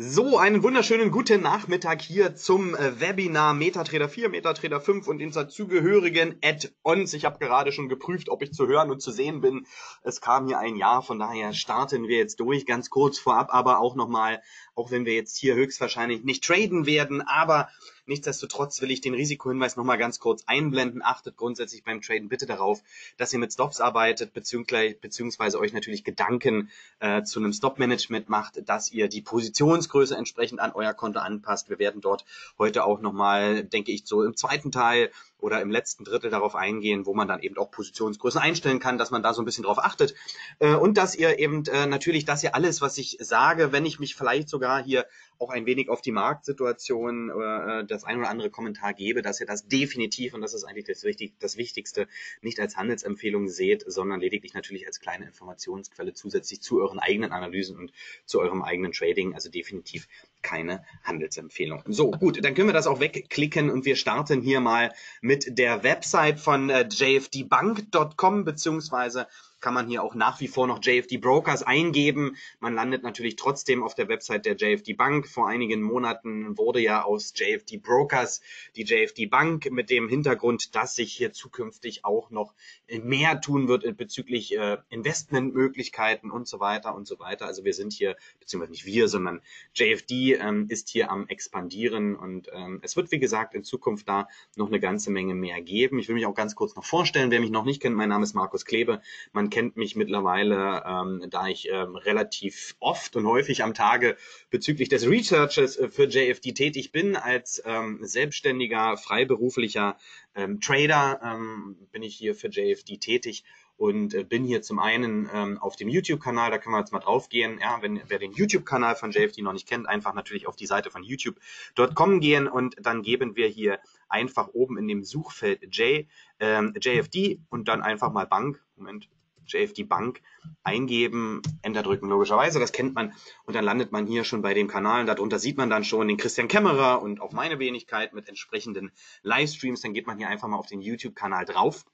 So, einen wunderschönen guten Nachmittag hier zum äh, Webinar MetaTrader 4, MetaTrader 5 und den dazugehörigen Add-ons. Ich habe gerade schon geprüft, ob ich zu hören und zu sehen bin. Es kam hier ein Jahr, von daher starten wir jetzt durch. Ganz kurz vorab, aber auch nochmal, auch wenn wir jetzt hier höchstwahrscheinlich nicht traden werden, aber Nichtsdestotrotz will ich den Risikohinweis nochmal ganz kurz einblenden. Achtet grundsätzlich beim Traden bitte darauf, dass ihr mit Stops arbeitet, beziehungsweise, euch natürlich Gedanken äh, zu einem Stop-Management macht, dass ihr die Positionsgröße entsprechend an euer Konto anpasst. Wir werden dort heute auch nochmal, denke ich, so im zweiten Teil oder im letzten Drittel darauf eingehen, wo man dann eben auch Positionsgrößen einstellen kann, dass man da so ein bisschen drauf achtet. Äh, und dass ihr eben äh, natürlich, dass ihr alles, was ich sage, wenn ich mich vielleicht sogar hier auch ein wenig auf die Marktsituation äh, das ein oder andere Kommentar gebe, dass ihr das definitiv, und das ist eigentlich das, Wichtig das Wichtigste, nicht als Handelsempfehlung seht, sondern lediglich natürlich als kleine Informationsquelle zusätzlich zu euren eigenen Analysen und zu eurem eigenen Trading. Also definitiv keine Handelsempfehlung. So, gut, dann können wir das auch wegklicken und wir starten hier mal mit der Website von äh, jfdbank.com beziehungsweise kann man hier auch nach wie vor noch JFD Brokers eingeben. Man landet natürlich trotzdem auf der Website der JFD Bank. Vor einigen Monaten wurde ja aus JFD Brokers die JFD Bank mit dem Hintergrund, dass sich hier zukünftig auch noch mehr tun wird bezüglich äh, Investmentmöglichkeiten und so weiter und so weiter. Also wir sind hier, beziehungsweise nicht wir, sondern JFD ähm, ist hier am expandieren und ähm, es wird, wie gesagt, in Zukunft da noch eine ganze Menge mehr geben. Ich will mich auch ganz kurz noch vorstellen. Wer mich noch nicht kennt, mein Name ist Markus Klebe. Man kennt mich mittlerweile, ähm, da ich ähm, relativ oft und häufig am Tage bezüglich des Researches äh, für JFD tätig bin. Als ähm, selbstständiger, freiberuflicher ähm, Trader ähm, bin ich hier für JFD tätig und äh, bin hier zum einen ähm, auf dem YouTube-Kanal, da können wir jetzt mal drauf gehen. Ja, wenn wer den YouTube-Kanal von JFD noch nicht kennt, einfach natürlich auf die Seite von YouTube.com gehen und dann geben wir hier einfach oben in dem Suchfeld J, ähm, JFD und dann einfach mal Bank. Moment, JFD Bank eingeben, Enter drücken logischerweise, das kennt man und dann landet man hier schon bei dem Kanal. Darunter sieht man dann schon den Christian Kämmerer und auch meine Wenigkeit mit entsprechenden Livestreams. Dann geht man hier einfach mal auf den YouTube-Kanal drauf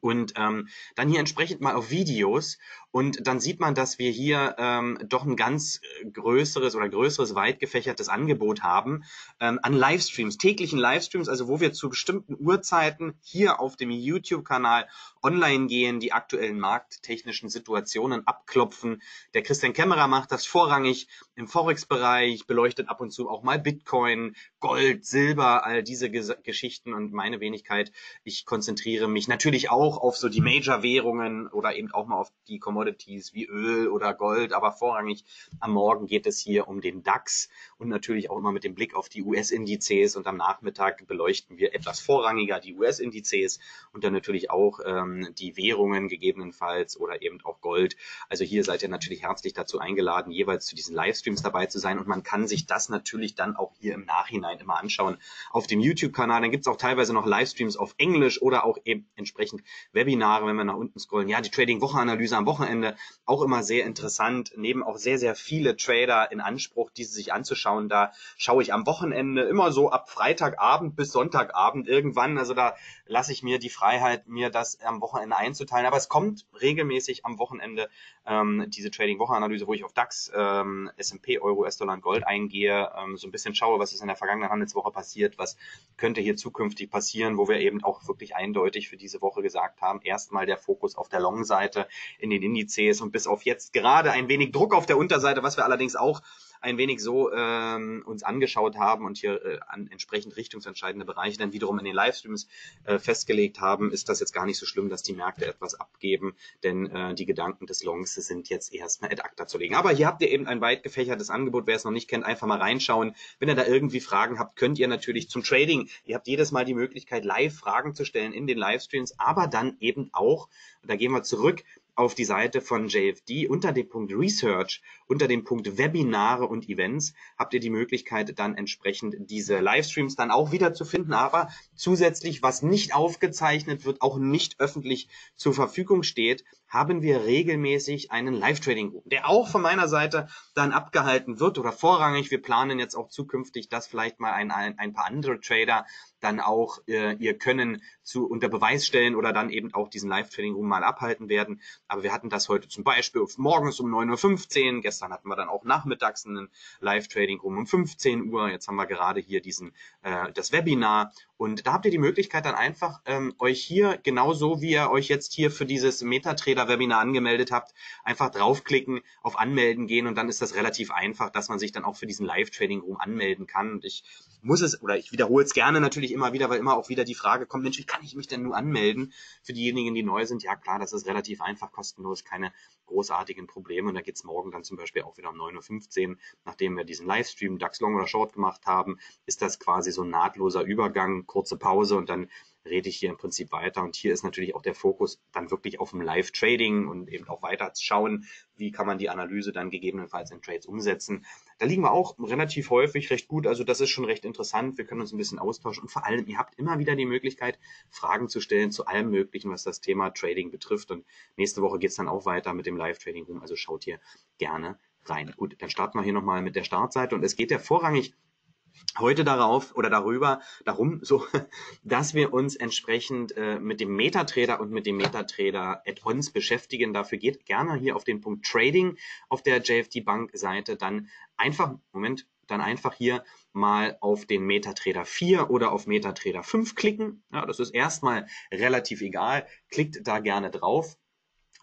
und ähm, dann hier entsprechend mal auf Videos und dann sieht man, dass wir hier ähm, doch ein ganz äh, größeres oder größeres, weit gefächertes Angebot haben ähm, an Livestreams, täglichen Livestreams, also wo wir zu bestimmten Uhrzeiten hier auf dem YouTube-Kanal online gehen, die aktuellen markttechnischen Situationen abklopfen. Der Christian Kämmerer macht das vorrangig im Forex-Bereich, beleuchtet ab und zu auch mal Bitcoin, Gold, Silber, all diese Ges Geschichten und meine Wenigkeit. Ich konzentriere mich natürlich auch auf so die Major-Währungen oder eben auch mal auf die Commodities wie Öl oder Gold, aber vorrangig am Morgen geht es hier um den DAX und natürlich auch immer mit dem Blick auf die US-Indizes und am Nachmittag beleuchten wir etwas vorrangiger die US-Indizes und dann natürlich auch ähm, die Währungen gegebenenfalls oder eben auch Gold. Also hier seid ihr natürlich herzlich dazu eingeladen, jeweils zu diesen Livestreams dabei zu sein und man kann sich das natürlich dann auch hier im Nachhinein immer anschauen auf dem YouTube-Kanal. Dann gibt es auch teilweise noch Livestreams auf Englisch oder auch eben entsprechend Webinare, wenn wir nach unten scrollen. Ja, die Trading-Wochenanalyse am Wochenende auch immer sehr interessant, nehmen auch sehr, sehr viele Trader in Anspruch, diese sich anzuschauen. Da schaue ich am Wochenende immer so ab Freitagabend bis Sonntagabend irgendwann. Also da lasse ich mir die Freiheit, mir das am Wochenende einzuteilen. Aber es kommt regelmäßig am Wochenende ähm, diese Trading-Wochenanalyse, wo ich auf DAX, ähm, S&P, Euro, US-Dollar und Gold eingehe, ähm, so ein bisschen schaue, was ist in der vergangenen Handelswoche passiert, was könnte hier zukünftig passieren, wo wir eben auch wirklich eindeutig für diese Woche gesagt haben, erstmal der Fokus auf der Long-Seite in den Indizes und bis auf jetzt gerade ein wenig Druck auf der Unterseite, was wir allerdings auch ein wenig so ähm, uns angeschaut haben und hier äh, an entsprechend richtungsentscheidende Bereiche dann wiederum in den Livestreams äh, festgelegt haben, ist das jetzt gar nicht so schlimm, dass die Märkte etwas abgeben, denn äh, die Gedanken des Longs sind jetzt erstmal ad acta zu legen. Aber hier habt ihr eben ein weit gefächertes Angebot. Wer es noch nicht kennt, einfach mal reinschauen. Wenn ihr da irgendwie Fragen habt, könnt ihr natürlich zum Trading. Ihr habt jedes Mal die Möglichkeit, live Fragen zu stellen in den Livestreams, aber dann eben auch, und da gehen wir zurück, auf die Seite von JFD unter dem Punkt Research, unter dem Punkt Webinare und Events habt ihr die Möglichkeit, dann entsprechend diese Livestreams dann auch wieder zu finden. Aber zusätzlich, was nicht aufgezeichnet wird, auch nicht öffentlich zur Verfügung steht, haben wir regelmäßig einen Live-Trading-Room, der auch von meiner Seite dann abgehalten wird oder vorrangig. Wir planen jetzt auch zukünftig, dass vielleicht mal ein, ein, ein paar andere Trader dann auch äh, ihr Können zu unter Beweis stellen oder dann eben auch diesen Live-Trading-Room mal abhalten werden. Aber wir hatten das heute zum Beispiel morgens um 9.15 Uhr. Gestern hatten wir dann auch nachmittags einen Live-Trading-Room um 15 Uhr. Jetzt haben wir gerade hier diesen äh, das Webinar. Und da habt ihr die Möglichkeit dann einfach ähm, euch hier, genauso wie ihr euch jetzt hier für dieses Metatrader-Webinar angemeldet habt, einfach draufklicken, auf Anmelden gehen und dann ist das relativ einfach, dass man sich dann auch für diesen Live-Trading-Room anmelden kann. Und ich muss es, oder ich wiederhole es gerne natürlich immer wieder, weil immer auch wieder die Frage kommt, Mensch, wie kann ich mich denn nur anmelden? Für diejenigen, die neu sind, ja klar, das ist relativ einfach, kostenlos, keine großartigen Probleme. Und da geht's morgen dann zum Beispiel auch wieder um 9.15 Uhr, nachdem wir diesen Livestream DAX Long oder Short gemacht haben, ist das quasi so ein nahtloser Übergang, kurze Pause und dann rede ich hier im Prinzip weiter. Und hier ist natürlich auch der Fokus dann wirklich auf dem Live-Trading und eben auch weiter schauen, wie kann man die Analyse dann gegebenenfalls in Trades umsetzen. Da liegen wir auch relativ häufig recht gut. Also das ist schon recht interessant. Wir können uns ein bisschen austauschen und vor allem, ihr habt immer wieder die Möglichkeit, Fragen zu stellen zu allem Möglichen, was das Thema Trading betrifft. Und nächste Woche geht's dann auch weiter mit dem Live-Trading rum. Also schaut hier gerne rein. Gut, dann starten wir hier nochmal mit der Startseite und es geht ja vorrangig heute darauf oder darüber, darum, so, dass wir uns entsprechend äh, mit dem Metatrader und mit dem Metatrader Add-ons beschäftigen. Dafür geht gerne hier auf den Punkt Trading auf der JFD Bank Seite dann einfach, Moment, dann einfach hier mal auf den MetaTrader 4 oder auf MetaTrader 5 klicken. Ja, das ist erstmal relativ egal. Klickt da gerne drauf.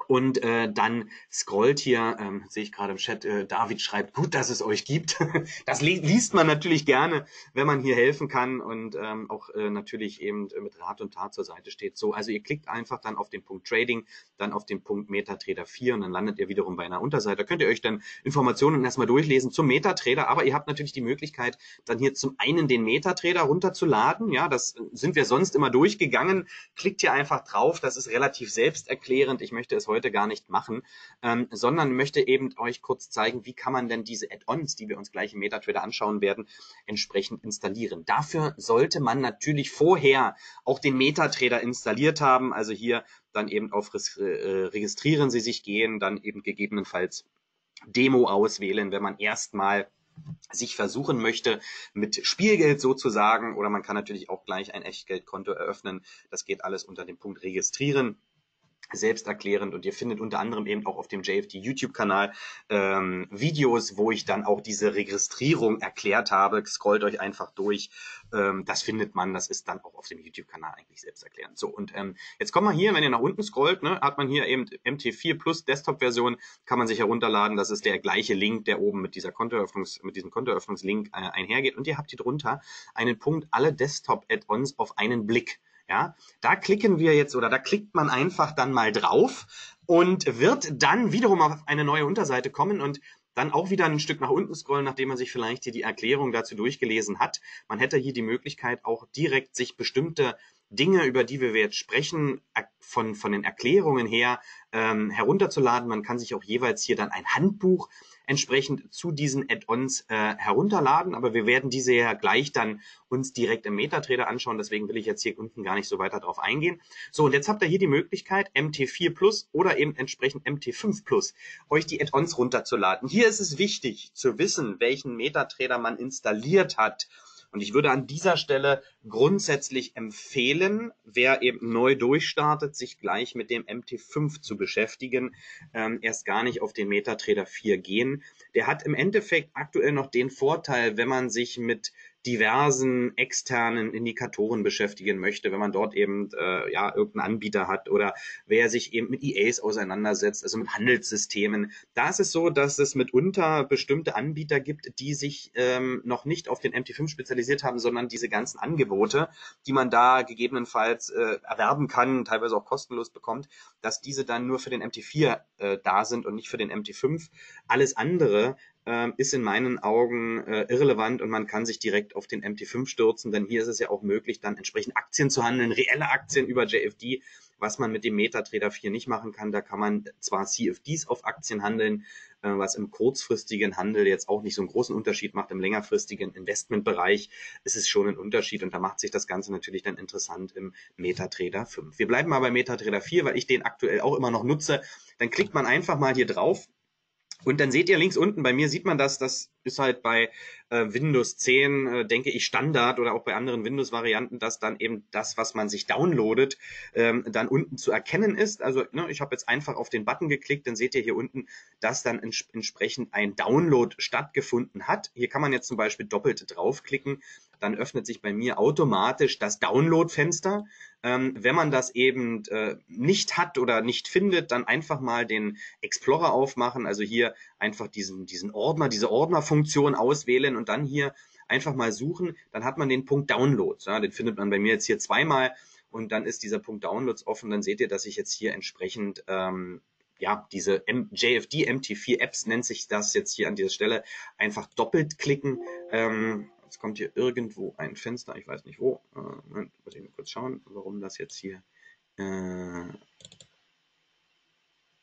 Und äh, dann scrollt hier, ähm, sehe ich gerade im Chat, äh, David schreibt, gut, dass es euch gibt. das li liest man natürlich gerne, wenn man hier helfen kann und ähm, auch äh, natürlich eben mit Rat und Tat zur Seite steht. So, also ihr klickt einfach dann auf den Punkt Trading, dann auf den Punkt MetaTrader 4 und dann landet ihr wiederum bei einer Unterseite. Da könnt ihr euch dann Informationen erstmal durchlesen zum MetaTrader, aber ihr habt natürlich die Möglichkeit, dann hier zum einen den MetaTrader runterzuladen. Ja, das sind wir sonst immer durchgegangen. Klickt hier einfach drauf, das ist relativ selbsterklärend. Ich möchte es heute heute gar nicht machen, ähm, sondern möchte eben euch kurz zeigen, wie kann man denn diese Add-ons, die wir uns gleich im MetaTrader anschauen werden, entsprechend installieren. Dafür sollte man natürlich vorher auch den MetaTrader installiert haben, also hier dann eben auf äh, Registrieren Sie sich gehen, dann eben gegebenenfalls Demo auswählen, wenn man erstmal sich versuchen möchte mit Spielgeld sozusagen oder man kann natürlich auch gleich ein Echtgeldkonto eröffnen. Das geht alles unter dem Punkt Registrieren selbsterklärend und ihr findet unter anderem eben auch auf dem JFD YouTube-Kanal ähm, Videos, wo ich dann auch diese Registrierung erklärt habe. Scrollt euch einfach durch. Ähm, das findet man, das ist dann auch auf dem YouTube-Kanal eigentlich selbsterklärend. So, und ähm, jetzt kommt man hier, wenn ihr nach unten scrollt, ne, hat man hier eben MT4 Plus Desktop-Version, kann man sich herunterladen. Das ist der gleiche Link, der oben mit dieser Kontoeröffnungs, mit diesem Kontoeröffnungslink äh, einhergeht. Und ihr habt hier drunter einen Punkt, alle Desktop-Add-ons auf einen Blick. Ja, da klicken wir jetzt oder da klickt man einfach dann mal drauf und wird dann wiederum auf eine neue Unterseite kommen und dann auch wieder ein Stück nach unten scrollen, nachdem man sich vielleicht hier die Erklärung dazu durchgelesen hat. Man hätte hier die Möglichkeit, auch direkt sich bestimmte Dinge, über die wir jetzt sprechen, von, von den Erklärungen her ähm, herunterzuladen. Man kann sich auch jeweils hier dann ein Handbuch entsprechend zu diesen Add-ons äh, herunterladen. Aber wir werden diese ja gleich dann uns direkt im MetaTrader anschauen. Deswegen will ich jetzt hier unten gar nicht so weiter drauf eingehen. So, und jetzt habt ihr hier die Möglichkeit, MT4 Plus oder eben entsprechend MT5 Plus, euch die Add-ons runterzuladen. Hier ist es wichtig zu wissen, welchen MetaTrader man installiert hat und ich würde an dieser Stelle grundsätzlich empfehlen, wer eben neu durchstartet, sich gleich mit dem MT5 zu beschäftigen, ähm, erst gar nicht auf den MetaTrader 4 gehen. Der hat im Endeffekt aktuell noch den Vorteil, wenn man sich mit diversen externen Indikatoren beschäftigen möchte, wenn man dort eben äh, ja irgendeinen Anbieter hat oder wer sich eben mit EAs auseinandersetzt, also mit Handelssystemen. Da ist es so, dass es mitunter bestimmte Anbieter gibt, die sich ähm, noch nicht auf den MT5 spezialisiert haben, sondern diese ganzen Angebote, die man da gegebenenfalls äh, erwerben kann, teilweise auch kostenlos bekommt, dass diese dann nur für den MT4 äh, da sind und nicht für den MT5. Alles andere äh, ist in meinen Augen äh, irrelevant und man kann sich direkt auf den MT5 stürzen, denn hier ist es ja auch möglich, dann entsprechend Aktien zu handeln, reelle Aktien über JFD, was man mit dem MetaTrader 4 nicht machen kann. Da kann man zwar CFDs auf Aktien handeln, äh, was im kurzfristigen Handel jetzt auch nicht so einen großen Unterschied macht. Im längerfristigen Investmentbereich ist es schon ein Unterschied und da macht sich das Ganze natürlich dann interessant im MetaTrader 5. Wir bleiben mal bei MetaTrader 4, weil ich den aktuell auch immer noch nutze. Dann klickt man einfach mal hier drauf und dann seht ihr links unten, bei mir sieht man das, das ist halt bei äh, Windows 10, äh, denke ich, Standard oder auch bei anderen Windows-Varianten, dass dann eben das, was man sich downloadet, ähm, dann unten zu erkennen ist. Also ne, ich habe jetzt einfach auf den Button geklickt, dann seht ihr hier unten, dass dann ents entsprechend ein Download stattgefunden hat. Hier kann man jetzt zum Beispiel doppelt draufklicken, dann öffnet sich bei mir automatisch das Download-Fenster. Ähm, wenn man das eben äh, nicht hat oder nicht findet, dann einfach mal den Explorer aufmachen, also hier einfach diesen, diesen Ordner, diese Ordnerfunktion auswählen und dann hier einfach mal suchen, dann hat man den Punkt Downloads. Ja, den findet man bei mir jetzt hier zweimal und dann ist dieser Punkt Downloads offen. Dann seht ihr, dass ich jetzt hier entsprechend ähm, ja, diese JFD MT4 Apps nennt sich das jetzt hier an dieser Stelle einfach doppelt klicken. Ähm, Jetzt kommt hier irgendwo ein Fenster, ich weiß nicht wo. Äh, Moment, muss ich mal kurz schauen, warum das jetzt hier. Äh,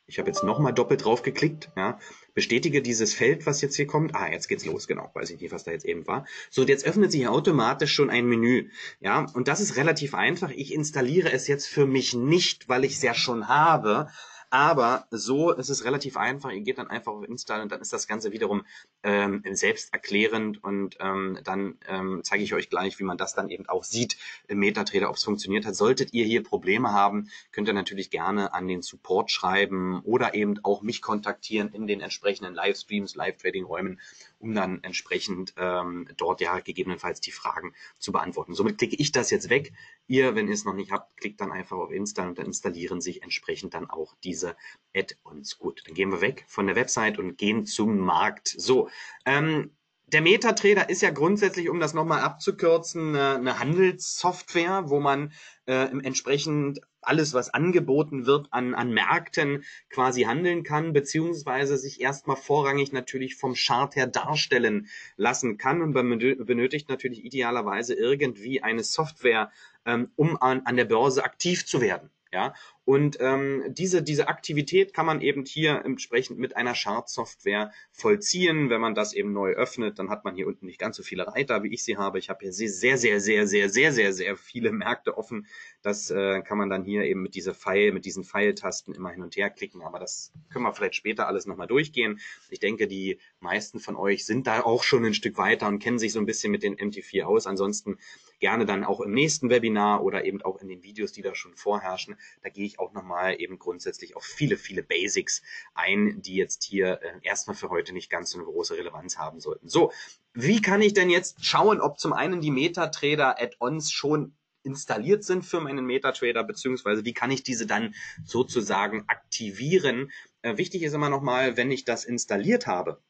ich habe jetzt nochmal doppelt drauf geklickt. Ja. Bestätige dieses Feld, was jetzt hier kommt. Ah, jetzt geht's los, genau. Weiß ich nicht, was da jetzt eben war. So, und jetzt öffnet sich automatisch schon ein Menü. Ja, und das ist relativ einfach. Ich installiere es jetzt für mich nicht, weil ich es ja schon habe, aber so ist es relativ einfach. Ihr geht dann einfach auf Install und dann ist das Ganze wiederum ähm, selbsterklärend und ähm, dann ähm, zeige ich euch gleich, wie man das dann eben auch sieht im MetaTrader, ob es funktioniert hat. Solltet ihr hier Probleme haben, könnt ihr natürlich gerne an den Support schreiben oder eben auch mich kontaktieren in den entsprechenden Livestreams, Live-Trading-Räumen um dann entsprechend ähm, dort ja gegebenenfalls die Fragen zu beantworten. Somit klicke ich das jetzt weg. Ihr, wenn ihr es noch nicht habt, klickt dann einfach auf Insta und dann installieren sich entsprechend dann auch diese Add-ons. Gut, dann gehen wir weg von der Website und gehen zum Markt. So, ähm, der MetaTrader ist ja grundsätzlich, um das nochmal abzukürzen, eine Handelssoftware, wo man äh, entsprechend alles, was angeboten wird, an, an Märkten quasi handeln kann, beziehungsweise sich erstmal vorrangig natürlich vom Chart her darstellen lassen kann. Und man benötigt natürlich idealerweise irgendwie eine Software, ähm, um an, an der Börse aktiv zu werden. Ja, und ähm, diese, diese Aktivität kann man eben hier entsprechend mit einer Chart-Software vollziehen. Wenn man das eben neu öffnet, dann hat man hier unten nicht ganz so viele Reiter, wie ich sie habe. Ich habe hier sehr, sehr, sehr, sehr, sehr, sehr, sehr, viele Märkte offen. Das äh, kann man dann hier eben mit dieser Pfeil, mit diesen Pfeiltasten immer hin und her klicken. Aber das können wir vielleicht später alles nochmal durchgehen. Ich denke, die meisten von euch sind da auch schon ein Stück weiter und kennen sich so ein bisschen mit den MT4 aus. Ansonsten gerne dann auch im nächsten Webinar oder eben auch in den Videos, die da schon vorherrschen. Da gehe ich auch nochmal eben grundsätzlich auf viele, viele Basics ein, die jetzt hier äh, erstmal für heute nicht ganz so eine große Relevanz haben sollten. So, wie kann ich denn jetzt schauen, ob zum einen die MetaTrader Add-ons schon installiert sind für meinen MetaTrader, beziehungsweise wie kann ich diese dann sozusagen aktivieren? Äh, wichtig ist immer nochmal, wenn ich das installiert habe,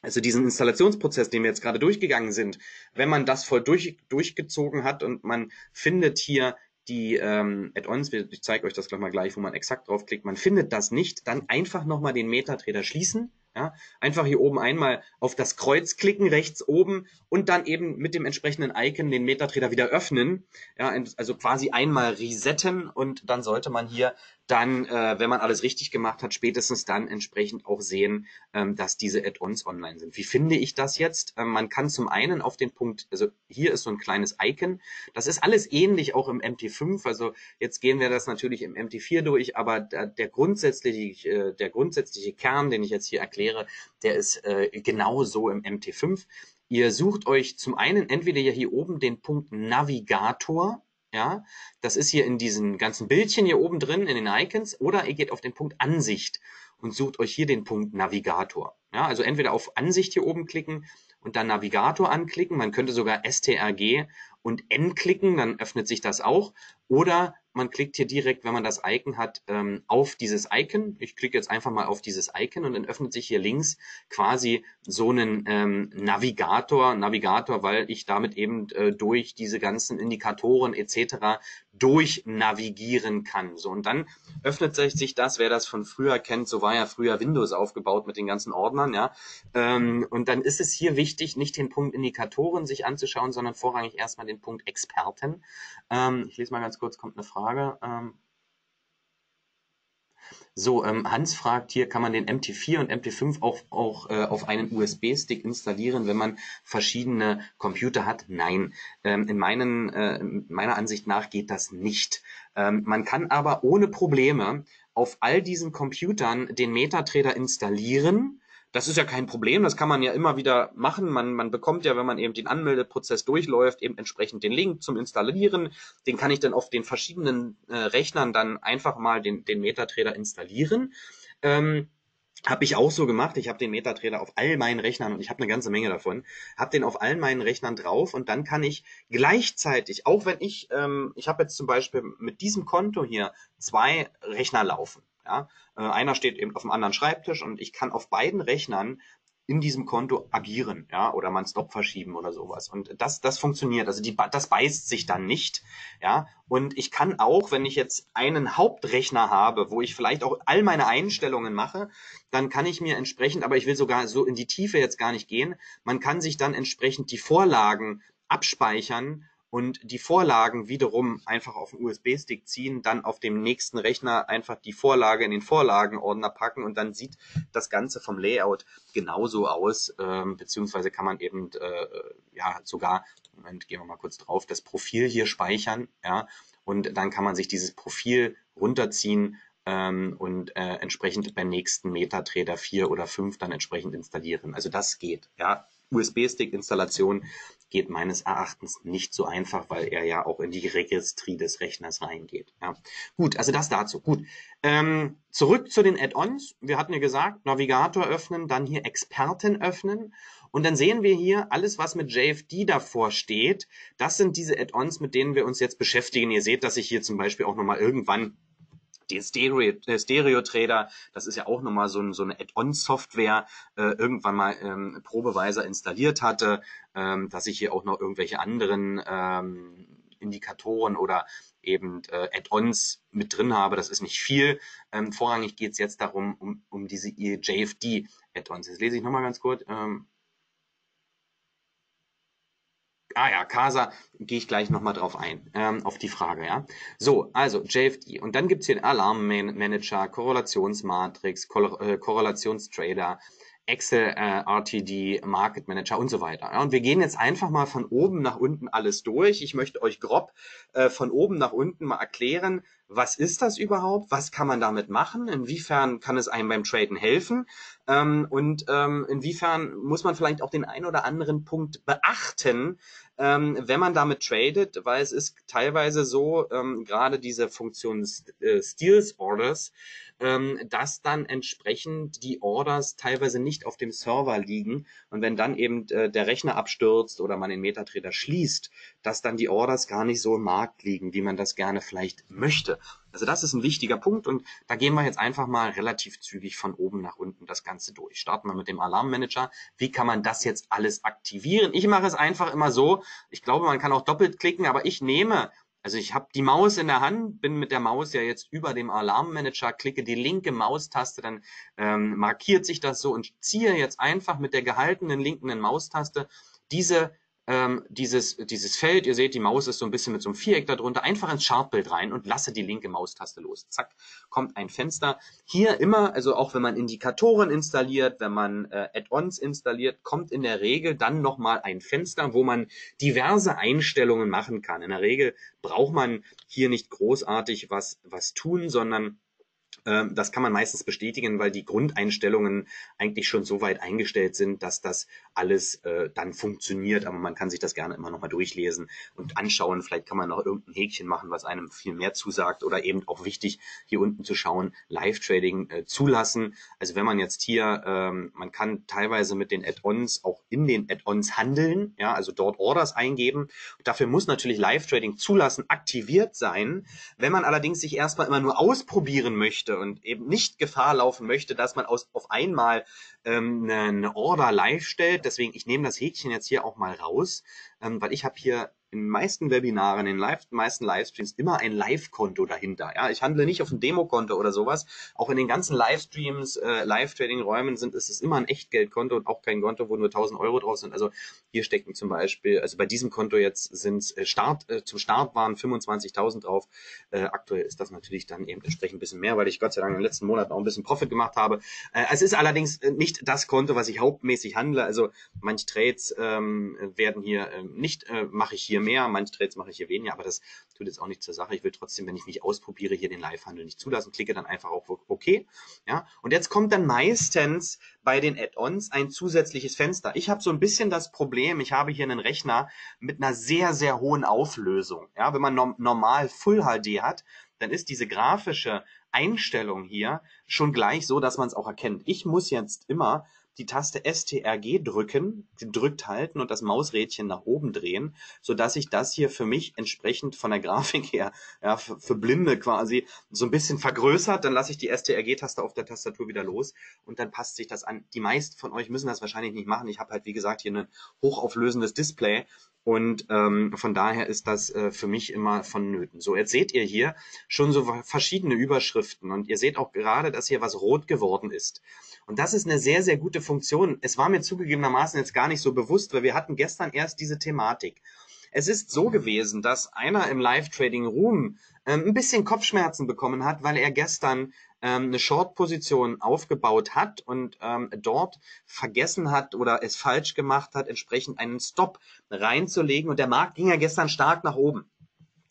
also diesen Installationsprozess, den wir jetzt gerade durchgegangen sind, wenn man das voll durch, durchgezogen hat und man findet hier die ähm, Add-ons, ich zeige euch das gleich mal gleich, wo man exakt draufklickt, man findet das nicht, dann einfach nochmal den MetaTrader schließen, ja, einfach hier oben einmal auf das Kreuz klicken, rechts oben und dann eben mit dem entsprechenden Icon den MetaTrader wieder öffnen, ja, also quasi einmal resetten und dann sollte man hier dann, äh, wenn man alles richtig gemacht hat, spätestens dann entsprechend auch sehen, ähm, dass diese Add-ons online sind. Wie finde ich das jetzt? Ähm, man kann zum einen auf den Punkt, also hier ist so ein kleines Icon. Das ist alles ähnlich auch im MT5. Also jetzt gehen wir das natürlich im MT4 durch, aber der, der grundsätzliche, äh, der grundsätzliche Kern, den ich jetzt hier erkläre, der ist äh, genauso im MT5. Ihr sucht euch zum einen entweder hier oben den Punkt Navigator ja, das ist hier in diesen ganzen Bildchen hier oben drin, in den Icons, oder ihr geht auf den Punkt Ansicht und sucht euch hier den Punkt Navigator. Ja, also entweder auf Ansicht hier oben klicken und dann Navigator anklicken. Man könnte sogar STRG und N klicken, dann öffnet sich das auch. Oder man klickt hier direkt, wenn man das Icon hat, ähm, auf dieses Icon. Ich klicke jetzt einfach mal auf dieses Icon und dann öffnet sich hier links quasi so einen ähm, Navigator, Navigator, weil ich damit eben äh, durch diese ganzen Indikatoren etc. durchnavigieren kann. So, und dann öffnet sich das, wer das von früher kennt, so war ja früher Windows aufgebaut mit den ganzen Ordnern, ja. Ähm, und dann ist es hier wichtig, nicht den Punkt Indikatoren sich anzuschauen, sondern vorrangig erstmal den Punkt Experten. Ähm, ich lese mal ganz kurz, kommt eine Frage. Ähm, so, ähm, Hans fragt hier, kann man den MT4 und MT5 auch, auch äh, auf einen USB-Stick installieren, wenn man verschiedene Computer hat? Nein, ähm, in, meinen, äh, meiner Ansicht nach geht das nicht. Ähm, man kann aber ohne Probleme auf all diesen Computern den MetaTrader installieren das ist ja kein Problem, das kann man ja immer wieder machen. Man, man bekommt ja, wenn man eben den Anmeldeprozess durchläuft, eben entsprechend den Link zum Installieren. Den kann ich dann auf den verschiedenen äh, Rechnern dann einfach mal den, den MetaTrader installieren. Ähm, habe ich auch so gemacht. Ich habe den MetaTrader auf all meinen Rechnern und ich habe eine ganze Menge davon. Habe den auf allen meinen Rechnern drauf und dann kann ich gleichzeitig, auch wenn ich, ähm, ich habe jetzt zum Beispiel mit diesem Konto hier zwei Rechner laufen. Ja? Äh, einer steht eben auf dem anderen Schreibtisch und ich kann auf beiden Rechnern in diesem Konto agieren, ja, oder man Stop verschieben oder sowas. Und das, das funktioniert. Also die, das beißt sich dann nicht, ja. Und ich kann auch, wenn ich jetzt einen Hauptrechner habe, wo ich vielleicht auch all meine Einstellungen mache, dann kann ich mir entsprechend, aber ich will sogar so in die Tiefe jetzt gar nicht gehen, man kann sich dann entsprechend die Vorlagen abspeichern und die Vorlagen wiederum einfach auf den USB-Stick ziehen, dann auf dem nächsten Rechner einfach die Vorlage in den Vorlagenordner packen und dann sieht das Ganze vom Layout genauso aus, ähm, beziehungsweise kann man eben äh, ja sogar, Moment, gehen wir mal kurz drauf, das Profil hier speichern, ja, und dann kann man sich dieses Profil runterziehen ähm, und äh, entsprechend beim nächsten MetaTrader 4 oder 5 dann entsprechend installieren. Also das geht, ja. USB-Stick-Installation geht meines Erachtens nicht so einfach, weil er ja auch in die Registrie des Rechners reingeht. Ja. Gut, also das dazu. Gut. Ähm, zurück zu den Add-ons. Wir hatten ja gesagt, Navigator öffnen, dann hier Experten öffnen. Und dann sehen wir hier alles, was mit JFD davor steht. Das sind diese Add-ons, mit denen wir uns jetzt beschäftigen. Ihr seht, dass ich hier zum Beispiel auch nochmal irgendwann den Stereo, Stereo Trader, das ist ja auch nochmal so, ein, so eine Add-on-Software, äh, irgendwann mal ähm, probeweise installiert hatte, ähm, dass ich hier auch noch irgendwelche anderen ähm, Indikatoren oder eben äh, Add-ons mit drin habe. Das ist nicht viel. Ähm, vorrangig geht es jetzt darum, um, um diese JFD-Add-ons. Jetzt lese ich nochmal ganz kurz. Ähm, Ah ja, Casa, gehe ich gleich nochmal drauf ein, ähm, auf die Frage, ja. So, also JFD. Und dann gibt's hier den Alarmmanager, Korrelationsmatrix, Korre äh, Korrelationstrader, Excel, äh, RTD, Market Manager und so weiter. Ja, und wir gehen jetzt einfach mal von oben nach unten alles durch. Ich möchte euch grob äh, von oben nach unten mal erklären, was ist das überhaupt, was kann man damit machen, inwiefern kann es einem beim Traden helfen ähm, und ähm, inwiefern muss man vielleicht auch den einen oder anderen Punkt beachten, ähm, wenn man damit tradet, weil es ist teilweise so, ähm, gerade diese Funktion äh, Steals Orders, ähm, dass dann entsprechend die Orders teilweise nicht auf dem Server liegen und wenn dann eben äh, der Rechner abstürzt oder man den MetaTrader schließt, dass dann die Orders gar nicht so im Markt liegen, wie man das gerne vielleicht möchte. Also das ist ein wichtiger Punkt und da gehen wir jetzt einfach mal relativ zügig von oben nach unten das Ganze durch. Starten wir mit dem Alarmmanager. Wie kann man das jetzt alles aktivieren? Ich mache es einfach immer so. Ich glaube, man kann auch doppelt klicken, aber ich nehme also ich habe die Maus in der Hand, bin mit der Maus ja jetzt über dem Alarmmanager, klicke die linke Maustaste, dann ähm, markiert sich das so und ziehe jetzt einfach mit der gehaltenen linken Maustaste diese ähm, dieses, dieses Feld, ihr seht, die Maus ist so ein bisschen mit so einem Viereck darunter, einfach ins Chartbild rein und lasse die linke Maustaste los. Zack, kommt ein Fenster. Hier immer, also auch wenn man Indikatoren installiert, wenn man äh, Add-ons installiert, kommt in der Regel dann nochmal ein Fenster, wo man diverse Einstellungen machen kann. In der Regel braucht man hier nicht großartig was, was tun, sondern das kann man meistens bestätigen, weil die Grundeinstellungen eigentlich schon so weit eingestellt sind, dass das alles äh, dann funktioniert. Aber man kann sich das gerne immer nochmal durchlesen und anschauen. Vielleicht kann man noch irgendein Häkchen machen, was einem viel mehr zusagt. Oder eben auch wichtig, hier unten zu schauen, Live-Trading äh, zulassen. Also wenn man jetzt hier, ähm, man kann teilweise mit den Add-ons auch in den Add-ons handeln, ja, also dort Orders eingeben. Und dafür muss natürlich Live-Trading zulassen aktiviert sein. Wenn man allerdings sich erstmal immer nur ausprobieren möchte, und eben nicht Gefahr laufen möchte, dass man aus, auf einmal ähm, eine Order live stellt. Deswegen, ich nehme das Häkchen jetzt hier auch mal raus, ähm, weil ich habe hier in den meisten Webinaren, in den live, meisten Livestreams immer ein Live-Konto dahinter. Ja, ich handle nicht auf ein Demokonto oder sowas. Auch in den ganzen Livestreams, äh, Live-Trading-Räumen sind ist es immer ein Echtgeldkonto und auch kein Konto, wo nur 1000 Euro drauf sind. Also hier stecken zum Beispiel, also bei diesem Konto jetzt sind äh, Start, äh, zum Start waren 25.000 drauf. Äh, aktuell ist das natürlich dann eben entsprechend ein bisschen mehr, weil ich Gott sei Dank in den letzten Monaten auch ein bisschen Profit gemacht habe. Äh, es ist allerdings äh, nicht das Konto, was ich hauptmäßig handle. Also manche Trades ähm, werden hier äh, nicht, äh, mache ich hier mehr, manche Trades mache ich hier weniger, aber das tut jetzt auch nicht zur Sache. Ich will trotzdem, wenn ich nicht ausprobiere, hier den Live-Handel nicht zulassen, klicke dann einfach auf OK. Ja, und jetzt kommt dann meistens bei den Add-ons ein zusätzliches Fenster. Ich habe so ein bisschen das Problem, ich habe hier einen Rechner mit einer sehr, sehr hohen Auflösung. Ja, wenn man normal Full HD hat, dann ist diese grafische Einstellung hier schon gleich so, dass man es auch erkennt. Ich muss jetzt immer die Taste STRG drücken, gedrückt halten und das Mausrädchen nach oben drehen, so dass sich das hier für mich entsprechend von der Grafik her, ja, für, für Blinde quasi so ein bisschen vergrößert. Dann lasse ich die STRG-Taste auf der Tastatur wieder los und dann passt sich das an. Die meisten von euch müssen das wahrscheinlich nicht machen. Ich habe halt, wie gesagt, hier ein hochauflösendes Display und ähm, von daher ist das äh, für mich immer vonnöten. So, jetzt seht ihr hier schon so verschiedene Überschriften und ihr seht auch gerade, dass hier was rot geworden ist. Und das ist eine sehr, sehr gute Funktion. Es war mir zugegebenermaßen jetzt gar nicht so bewusst, weil wir hatten gestern erst diese Thematik. Es ist so gewesen, dass einer im Live-Trading-Room ähm, ein bisschen Kopfschmerzen bekommen hat, weil er gestern ähm, eine Short-Position aufgebaut hat und ähm, dort vergessen hat oder es falsch gemacht hat, entsprechend einen Stop reinzulegen. Und der Markt ging ja gestern stark nach oben.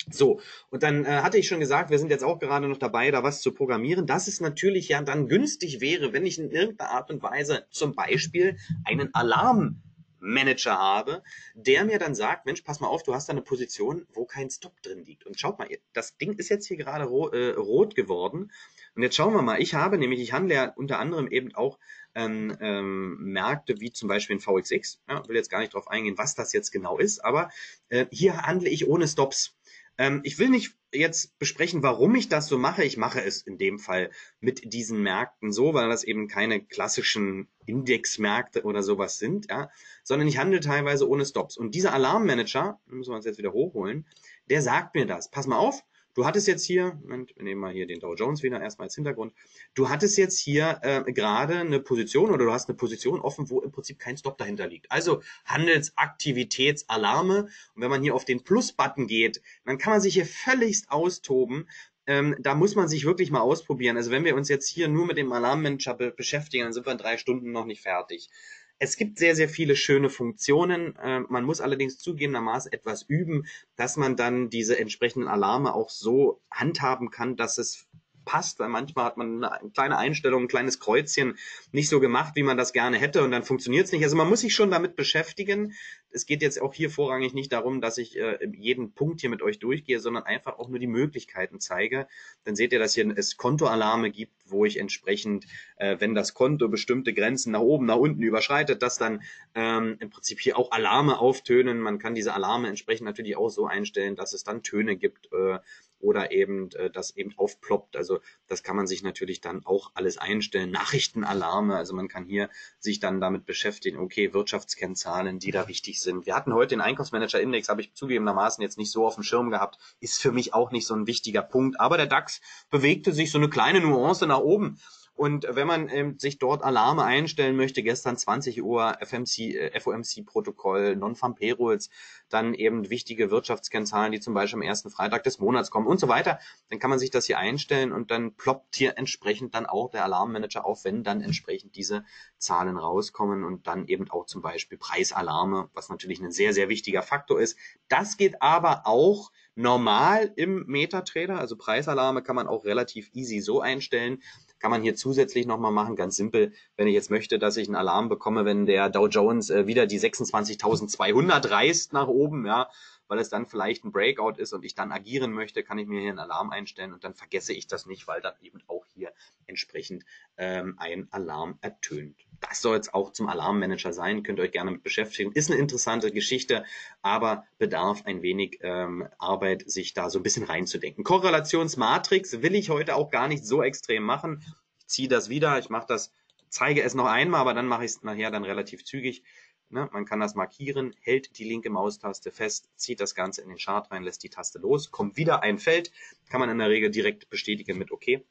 So, und dann äh, hatte ich schon gesagt, wir sind jetzt auch gerade noch dabei, da was zu programmieren, dass es natürlich ja dann günstig wäre, wenn ich in irgendeiner Art und Weise zum Beispiel einen Alarmmanager habe, der mir dann sagt, Mensch, pass mal auf, du hast da eine Position, wo kein Stop drin liegt. Und schaut mal, das Ding ist jetzt hier gerade ro äh, rot geworden. Und jetzt schauen wir mal, ich habe nämlich, ich handle ja unter anderem eben auch ähm, ähm, Märkte wie zum Beispiel in VXX. Ja, will jetzt gar nicht darauf eingehen, was das jetzt genau ist, aber äh, hier handle ich ohne Stops. Ähm, ich will nicht jetzt besprechen, warum ich das so mache. Ich mache es in dem Fall mit diesen Märkten so, weil das eben keine klassischen Indexmärkte oder sowas sind, ja, sondern ich handle teilweise ohne Stops. Und dieser Alarmmanager, müssen wir uns jetzt wieder hochholen, der sagt mir das. Pass mal auf, Du hattest jetzt hier, Moment, wir nehmen mal hier den Dow Jones wieder erstmal als Hintergrund. Du hattest jetzt hier äh, gerade eine Position oder du hast eine Position offen, wo im Prinzip kein Stop dahinter liegt. Also Handelsaktivitätsalarme. Und wenn man hier auf den Plus-Button geht, dann kann man sich hier völligst austoben. Ähm, da muss man sich wirklich mal ausprobieren. Also wenn wir uns jetzt hier nur mit dem Alarmmanager be beschäftigen, dann sind wir in drei Stunden noch nicht fertig. Es gibt sehr, sehr viele schöne Funktionen. Äh, man muss allerdings zugegebenermaßen etwas üben, dass man dann diese entsprechenden Alarme auch so handhaben kann, dass es passt, weil manchmal hat man eine kleine Einstellung, ein kleines Kreuzchen nicht so gemacht, wie man das gerne hätte und dann funktioniert es nicht. Also man muss sich schon damit beschäftigen. Es geht jetzt auch hier vorrangig nicht darum, dass ich äh, jeden Punkt hier mit euch durchgehe, sondern einfach auch nur die Möglichkeiten zeige. Dann seht ihr, dass hier es Kontoalarme gibt, wo ich entsprechend, äh, wenn das Konto bestimmte Grenzen nach oben, nach unten überschreitet, dass dann ähm, im Prinzip hier auch Alarme auftönen. Man kann diese Alarme entsprechend natürlich auch so einstellen, dass es dann Töne gibt. Äh, oder eben äh, das eben aufploppt. Also das kann man sich natürlich dann auch alles einstellen. Nachrichtenalarme, also man kann hier sich dann damit beschäftigen, okay, Wirtschaftskennzahlen, die da wichtig sind. Wir hatten heute den Einkaufsmanager-Index, habe ich zugegebenermaßen jetzt nicht so auf dem Schirm gehabt, ist für mich auch nicht so ein wichtiger Punkt. Aber der DAX bewegte sich so eine kleine Nuance nach oben. Und wenn man ähm, sich dort Alarme einstellen möchte, gestern 20 Uhr FMC, äh, FOMC-Protokoll, Non-Farm Payrolls, dann eben wichtige Wirtschaftskennzahlen, die zum Beispiel am ersten Freitag des Monats kommen und so weiter, dann kann man sich das hier einstellen und dann ploppt hier entsprechend dann auch der Alarmmanager auf, wenn dann entsprechend diese Zahlen rauskommen und dann eben auch zum Beispiel Preisalarme, was natürlich ein sehr, sehr wichtiger Faktor ist. Das geht aber auch normal im MetaTrader, also Preisalarme kann man auch relativ easy so einstellen, kann man hier zusätzlich nochmal machen, ganz simpel, wenn ich jetzt möchte, dass ich einen Alarm bekomme, wenn der Dow Jones äh, wieder die 26.200 reißt nach oben, ja, weil es dann vielleicht ein Breakout ist und ich dann agieren möchte, kann ich mir hier einen Alarm einstellen und dann vergesse ich das nicht, weil dann eben auch hier entsprechend ähm, ein Alarm ertönt. Das soll jetzt auch zum Alarmmanager sein, könnt ihr euch gerne mit beschäftigen. Ist eine interessante Geschichte, aber bedarf ein wenig ähm, Arbeit, sich da so ein bisschen reinzudenken. Korrelationsmatrix will ich heute auch gar nicht so extrem machen. Ich ziehe das wieder, ich mache das, zeige es noch einmal, aber dann mache ich es nachher dann relativ zügig. Ne? Man kann das markieren, hält die linke Maustaste fest, zieht das Ganze in den Chart rein, lässt die Taste los, kommt wieder ein Feld, kann man in der Regel direkt bestätigen mit OK.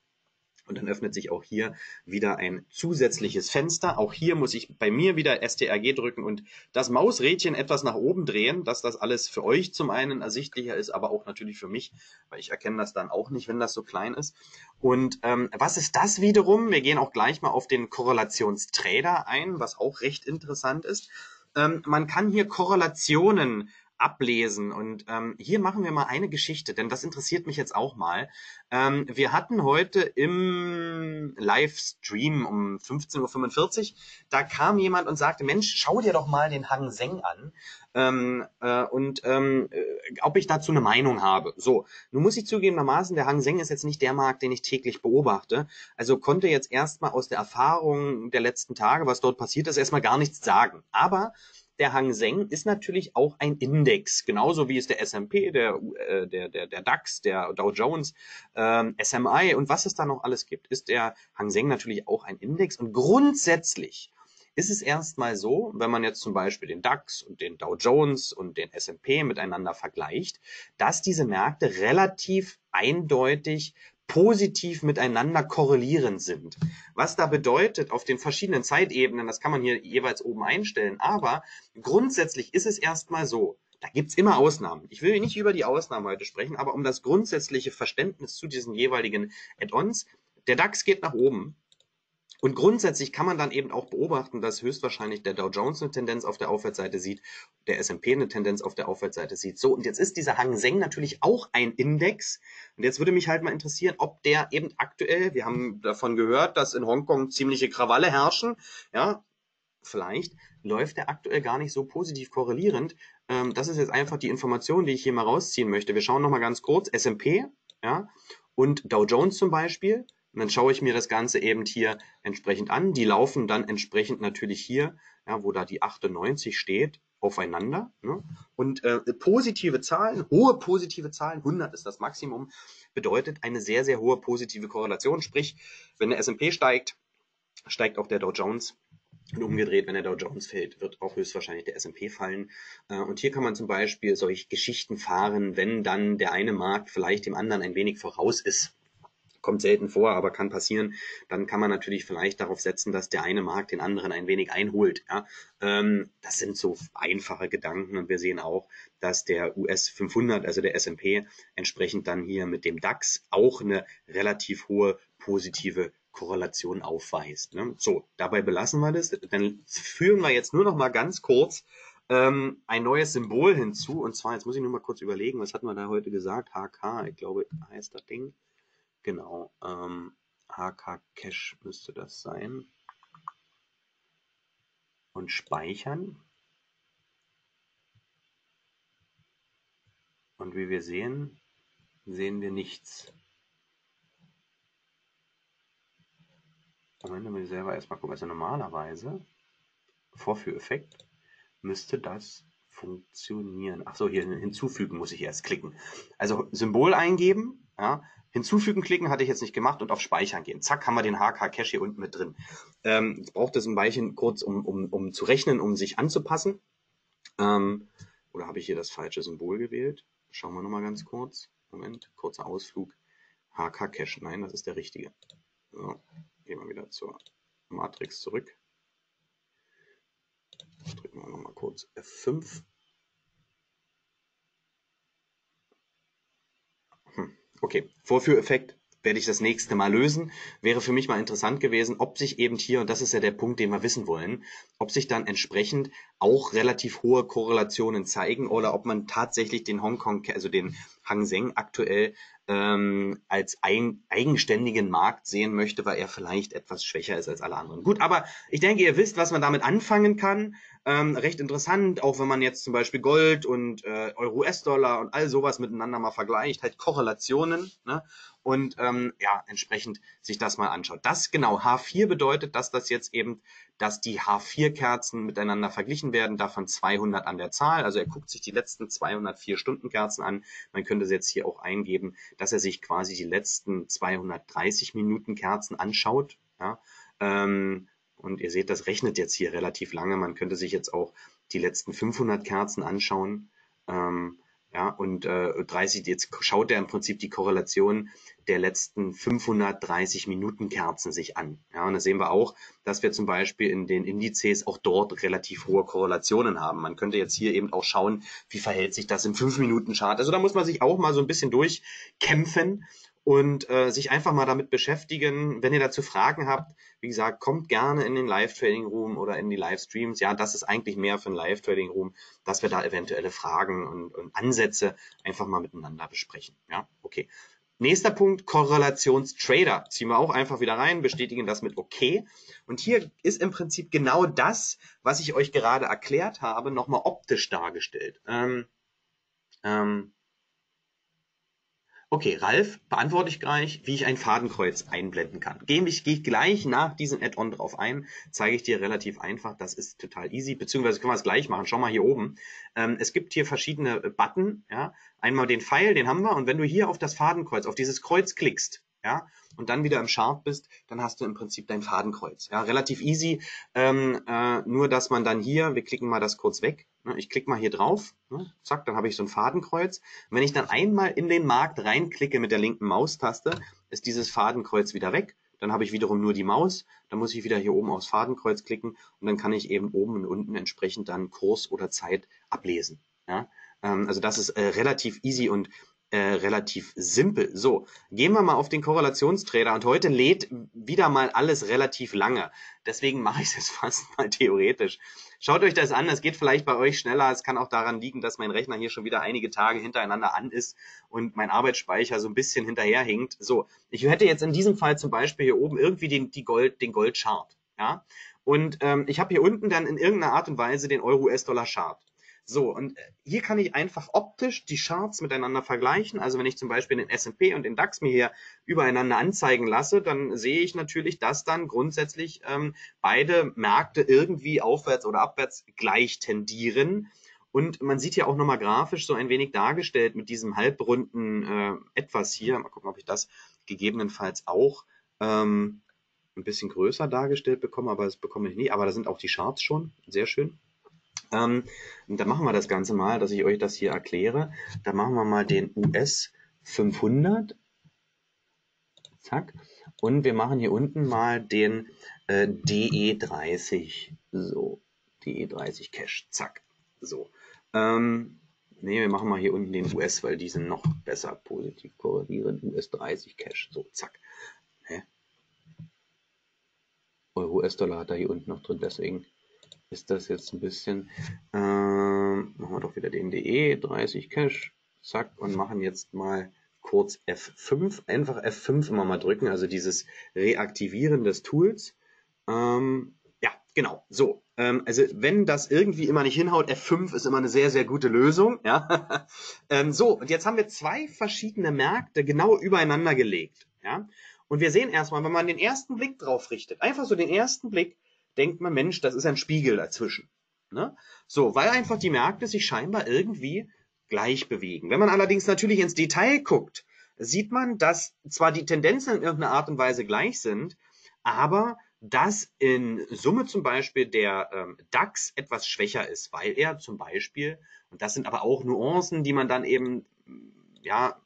Und dann öffnet sich auch hier wieder ein zusätzliches Fenster. Auch hier muss ich bei mir wieder STRG drücken und das Mausrädchen etwas nach oben drehen, dass das alles für euch zum einen ersichtlicher ist, aber auch natürlich für mich, weil ich erkenne das dann auch nicht, wenn das so klein ist. Und ähm, was ist das wiederum? Wir gehen auch gleich mal auf den Korrelationstrader ein, was auch recht interessant ist. Ähm, man kann hier Korrelationen ablesen. Und ähm, hier machen wir mal eine Geschichte, denn das interessiert mich jetzt auch mal. Ähm, wir hatten heute im Livestream um 15.45 Uhr, da kam jemand und sagte, Mensch, schau dir doch mal den Hang Seng an ähm, äh, und ähm, äh, ob ich dazu eine Meinung habe. So, nun muss ich zugegebenermaßen, der Hang Seng ist jetzt nicht der Markt, den ich täglich beobachte. Also konnte jetzt erstmal aus der Erfahrung der letzten Tage, was dort passiert ist, erstmal gar nichts sagen. Aber der Hang Seng ist natürlich auch ein Index, genauso wie es der S&P, der, äh, der, der, der DAX, der Dow Jones, ähm, SMI und was es da noch alles gibt, ist der Hang Seng natürlich auch ein Index. Und grundsätzlich ist es erstmal so, wenn man jetzt zum Beispiel den DAX und den Dow Jones und den S&P miteinander vergleicht, dass diese Märkte relativ eindeutig positiv miteinander korrelierend sind. Was da bedeutet auf den verschiedenen Zeitebenen, das kann man hier jeweils oben einstellen, aber grundsätzlich ist es erstmal so, da gibt's immer Ausnahmen. Ich will nicht über die Ausnahmen heute sprechen, aber um das grundsätzliche Verständnis zu diesen jeweiligen Add-ons, der DAX geht nach oben, und grundsätzlich kann man dann eben auch beobachten, dass höchstwahrscheinlich der Dow Jones eine Tendenz auf der Aufwärtsseite sieht, der S&P eine Tendenz auf der Aufwärtsseite sieht. So, und jetzt ist dieser Hang Seng natürlich auch ein Index. Und jetzt würde mich halt mal interessieren, ob der eben aktuell, wir haben davon gehört, dass in Hongkong ziemliche Krawalle herrschen, ja, vielleicht läuft der aktuell gar nicht so positiv korrelierend. Ähm, das ist jetzt einfach die Information, die ich hier mal rausziehen möchte. Wir schauen nochmal ganz kurz. S&P, ja, und Dow Jones zum Beispiel und dann schaue ich mir das Ganze eben hier entsprechend an. Die laufen dann entsprechend natürlich hier, ja, wo da die 98 steht, aufeinander. Ne? Und äh, positive Zahlen, hohe positive Zahlen, 100 ist das Maximum, bedeutet eine sehr, sehr hohe positive Korrelation. Sprich, wenn der S&P steigt, steigt auch der Dow Jones. Und umgedreht, wenn der Dow Jones fällt, wird auch höchstwahrscheinlich der S&P fallen. Äh, und hier kann man zum Beispiel solche Geschichten fahren, wenn dann der eine Markt vielleicht dem anderen ein wenig voraus ist kommt selten vor, aber kann passieren, dann kann man natürlich vielleicht darauf setzen, dass der eine Markt den anderen ein wenig einholt. Ja? Ähm, das sind so einfache Gedanken und wir sehen auch, dass der US 500, also der S&P, entsprechend dann hier mit dem DAX auch eine relativ hohe positive Korrelation aufweist. Ne? So, dabei belassen wir das. Dann führen wir jetzt nur noch mal ganz kurz ähm, ein neues Symbol hinzu. Und zwar, jetzt muss ich nur mal kurz überlegen, was hatten wir da heute gesagt? HK, ich glaube, heißt das Ding. Genau, ähm, HK Cache müsste das sein. Und speichern. Und wie wir sehen, sehen wir nichts. Moment, damit ich selber erstmal gucken. Also normalerweise, Vorführeffekt, müsste das funktionieren. Ach so, hier hinzufügen muss ich erst klicken. Also Symbol eingeben, ja, Hinzufügen klicken hatte ich jetzt nicht gemacht und auf Speichern gehen. Zack, haben wir den HK-Cache hier unten mit drin. Ähm, jetzt braucht es ein Weilchen kurz, um, um, um zu rechnen, um sich anzupassen. Ähm, oder habe ich hier das falsche Symbol gewählt? Schauen wir nochmal ganz kurz. Moment, kurzer Ausflug. HK-Cache, nein, das ist der richtige. So, gehen wir wieder zur Matrix zurück. Drücken wir nochmal kurz F5. Okay, Vorführeffekt werde ich das nächste Mal lösen. Wäre für mich mal interessant gewesen, ob sich eben hier, und das ist ja der Punkt, den wir wissen wollen, ob sich dann entsprechend auch relativ hohe Korrelationen zeigen oder ob man tatsächlich den Hongkong, also den Hang Seng aktuell ähm, als ein, eigenständigen Markt sehen möchte, weil er vielleicht etwas schwächer ist als alle anderen. Gut, aber ich denke, ihr wisst, was man damit anfangen kann. Ähm, recht interessant, auch wenn man jetzt zum Beispiel Gold und äh, Euro-US-Dollar und all sowas miteinander mal vergleicht, halt Korrelationen. Ne? und ähm, ja, entsprechend sich das mal anschaut. Das genau H4 bedeutet, dass das jetzt eben, dass die H4-Kerzen miteinander verglichen werden, davon 200 an der Zahl. Also er guckt sich die letzten 204 Stunden Kerzen an. Man könnte jetzt hier auch eingeben, dass er sich quasi die letzten 230 Minuten Kerzen anschaut. Ja? Ähm, Und ihr seht, das rechnet jetzt hier relativ lange. Man könnte sich jetzt auch die letzten 500 Kerzen anschauen. Ähm, ja, und äh, 30, jetzt schaut er im Prinzip die Korrelation der letzten 530 Minuten Kerzen sich an. Ja, und da sehen wir auch, dass wir zum Beispiel in den Indizes auch dort relativ hohe Korrelationen haben. Man könnte jetzt hier eben auch schauen, wie verhält sich das im 5-Minuten-Chart. Also da muss man sich auch mal so ein bisschen durchkämpfen und äh, sich einfach mal damit beschäftigen. Wenn ihr dazu Fragen habt, wie gesagt, kommt gerne in den Live-Trading-Room oder in die Livestreams. Ja, das ist eigentlich mehr für ein Live-Trading-Room, dass wir da eventuelle Fragen und, und Ansätze einfach mal miteinander besprechen. Ja, okay. Nächster Punkt, Korrelationstrader. Ziehen wir auch einfach wieder rein, bestätigen das mit OK. Und hier ist im Prinzip genau das, was ich euch gerade erklärt habe, nochmal optisch dargestellt. Ähm, ähm, Okay, Ralf, beantworte ich gleich, wie ich ein Fadenkreuz einblenden kann. Gehe ich, gehe ich gleich nach diesem Add-on drauf ein, zeige ich dir relativ einfach. Das ist total easy, beziehungsweise können wir es gleich machen. Schau mal hier oben. Ähm, es gibt hier verschiedene Button. Ja, einmal den Pfeil, den haben wir. Und wenn du hier auf das Fadenkreuz, auf dieses Kreuz klickst, ja, und dann wieder im Chart bist, dann hast du im Prinzip dein Fadenkreuz. Ja, relativ easy. Ähm, äh, nur, dass man dann hier, wir klicken mal das kurz weg. Ne, ich klicke mal hier drauf, ne, zack, dann habe ich so ein Fadenkreuz. Und wenn ich dann einmal in den Markt reinklicke mit der linken Maustaste, ist dieses Fadenkreuz wieder weg. Dann habe ich wiederum nur die Maus. Dann muss ich wieder hier oben aufs Fadenkreuz klicken und dann kann ich eben oben und unten entsprechend dann Kurs oder Zeit ablesen. Ja? Ähm, also das ist äh, relativ easy und äh, relativ simpel. So, gehen wir mal auf den Korrelationstrader und heute lädt wieder mal alles relativ lange. Deswegen mache ich es jetzt fast mal theoretisch. Schaut euch das an, es geht vielleicht bei euch schneller. Es kann auch daran liegen, dass mein Rechner hier schon wieder einige Tage hintereinander an ist und mein Arbeitsspeicher so ein bisschen hinterherhinkt. So, ich hätte jetzt in diesem Fall zum Beispiel hier oben irgendwie den, die Gold, den Goldchart. Ja? Und ähm, ich habe hier unten dann in irgendeiner Art und Weise den Euro-US-Dollar-Chart. So, und äh, hier kann ich einfach optisch die Charts miteinander vergleichen. Also wenn ich zum Beispiel den S&P und den DAX mir hier übereinander anzeigen lasse, dann sehe ich natürlich, dass dann grundsätzlich ähm, beide Märkte irgendwie aufwärts oder abwärts gleich tendieren. Und man sieht hier auch nochmal grafisch so ein wenig dargestellt mit diesem halbrunden äh, etwas hier. Mal gucken, ob ich das gegebenenfalls auch ähm, ein bisschen größer dargestellt bekomme, aber das bekomme ich nie. Aber da sind auch die Charts schon. Sehr schön. Ähm, dann machen wir das Ganze mal, dass ich euch das hier erkläre. Da machen wir mal den US 500. Zack. Und wir machen hier unten mal den äh, DE30. So, DE30 Cash. Zack. So. Ähm, ne, wir machen mal hier unten den US, weil die sind noch besser positiv korrelieren. US 30 Cash. So, zack. Ne? Euro US-Dollar hat er hier unten noch drin, deswegen ist das jetzt ein bisschen, äh, machen wir doch wieder den DE, 30 Cache, zack, und machen jetzt mal kurz F5, einfach F5 immer mal drücken, also dieses Reaktivieren des Tools. Ähm, ja, genau, so. Ähm, also wenn das irgendwie immer nicht hinhaut, F5 ist immer eine sehr, sehr gute Lösung. Ja? ähm, so, und jetzt haben wir zwei verschiedene Märkte genau übereinander gelegt. Ja? Und wir sehen erstmal, wenn man den ersten Blick drauf richtet, einfach so den ersten Blick, denkt man, Mensch, das ist ein Spiegel dazwischen. Ne? So, weil einfach die Märkte sich scheinbar irgendwie gleich bewegen. Wenn man allerdings natürlich ins Detail guckt, sieht man, dass zwar die Tendenzen in irgendeiner Art und Weise gleich sind, aber dass in Summe zum Beispiel der ähm, DAX etwas schwächer ist, weil er zum Beispiel, und das sind aber auch Nuancen, die man dann eben ja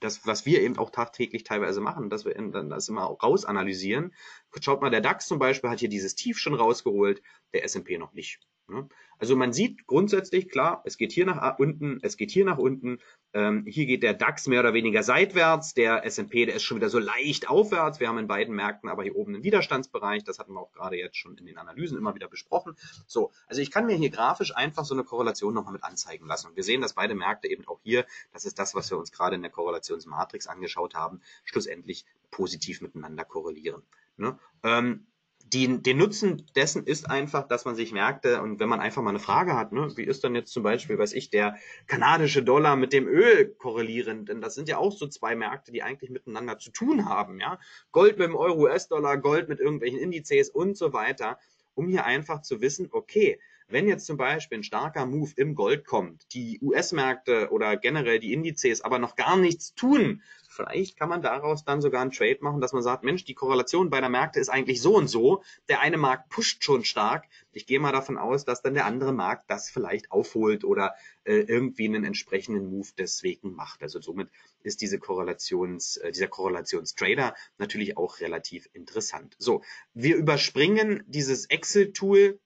das, was wir eben auch tagtäglich teilweise machen, dass wir dann das immer auch rausanalysieren. Schaut mal, der DAX zum Beispiel hat hier dieses Tief schon rausgeholt, der S&P noch nicht. Ne? Also man sieht grundsätzlich, klar, es geht hier nach unten, es geht hier nach unten, ähm, hier geht der DAX mehr oder weniger seitwärts, der S&P, der ist schon wieder so leicht aufwärts. Wir haben in beiden Märkten aber hier oben einen Widerstandsbereich, das hatten wir auch gerade jetzt schon in den Analysen immer wieder besprochen. So, also ich kann mir hier grafisch einfach so eine Korrelation nochmal mit anzeigen lassen. Und wir sehen, dass beide Märkte eben auch hier, das ist das, was wir uns gerade in der Korrelationsmatrix angeschaut haben, schlussendlich positiv miteinander korrelieren. Ne? Ähm, die, den Nutzen dessen ist einfach, dass man sich Märkte und wenn man einfach mal eine Frage hat, ne, wie ist dann jetzt zum Beispiel, weiß ich, der kanadische Dollar mit dem Öl korrelieren? Denn das sind ja auch so zwei Märkte, die eigentlich miteinander zu tun haben, ja. Gold mit dem Euro, US-Dollar, Gold mit irgendwelchen Indizes und so weiter, um hier einfach zu wissen, okay, wenn jetzt zum Beispiel ein starker Move im Gold kommt, die US-Märkte oder generell die Indizes aber noch gar nichts tun, vielleicht kann man daraus dann sogar einen Trade machen, dass man sagt, Mensch, die Korrelation bei der Märkte ist eigentlich so und so. Der eine Markt pusht schon stark. Ich gehe mal davon aus, dass dann der andere Markt das vielleicht aufholt oder äh, irgendwie einen entsprechenden Move deswegen macht. Also somit ist diese Korrelations, äh, dieser Korrelationstrader natürlich auch relativ interessant. So, wir überspringen dieses Excel-Tool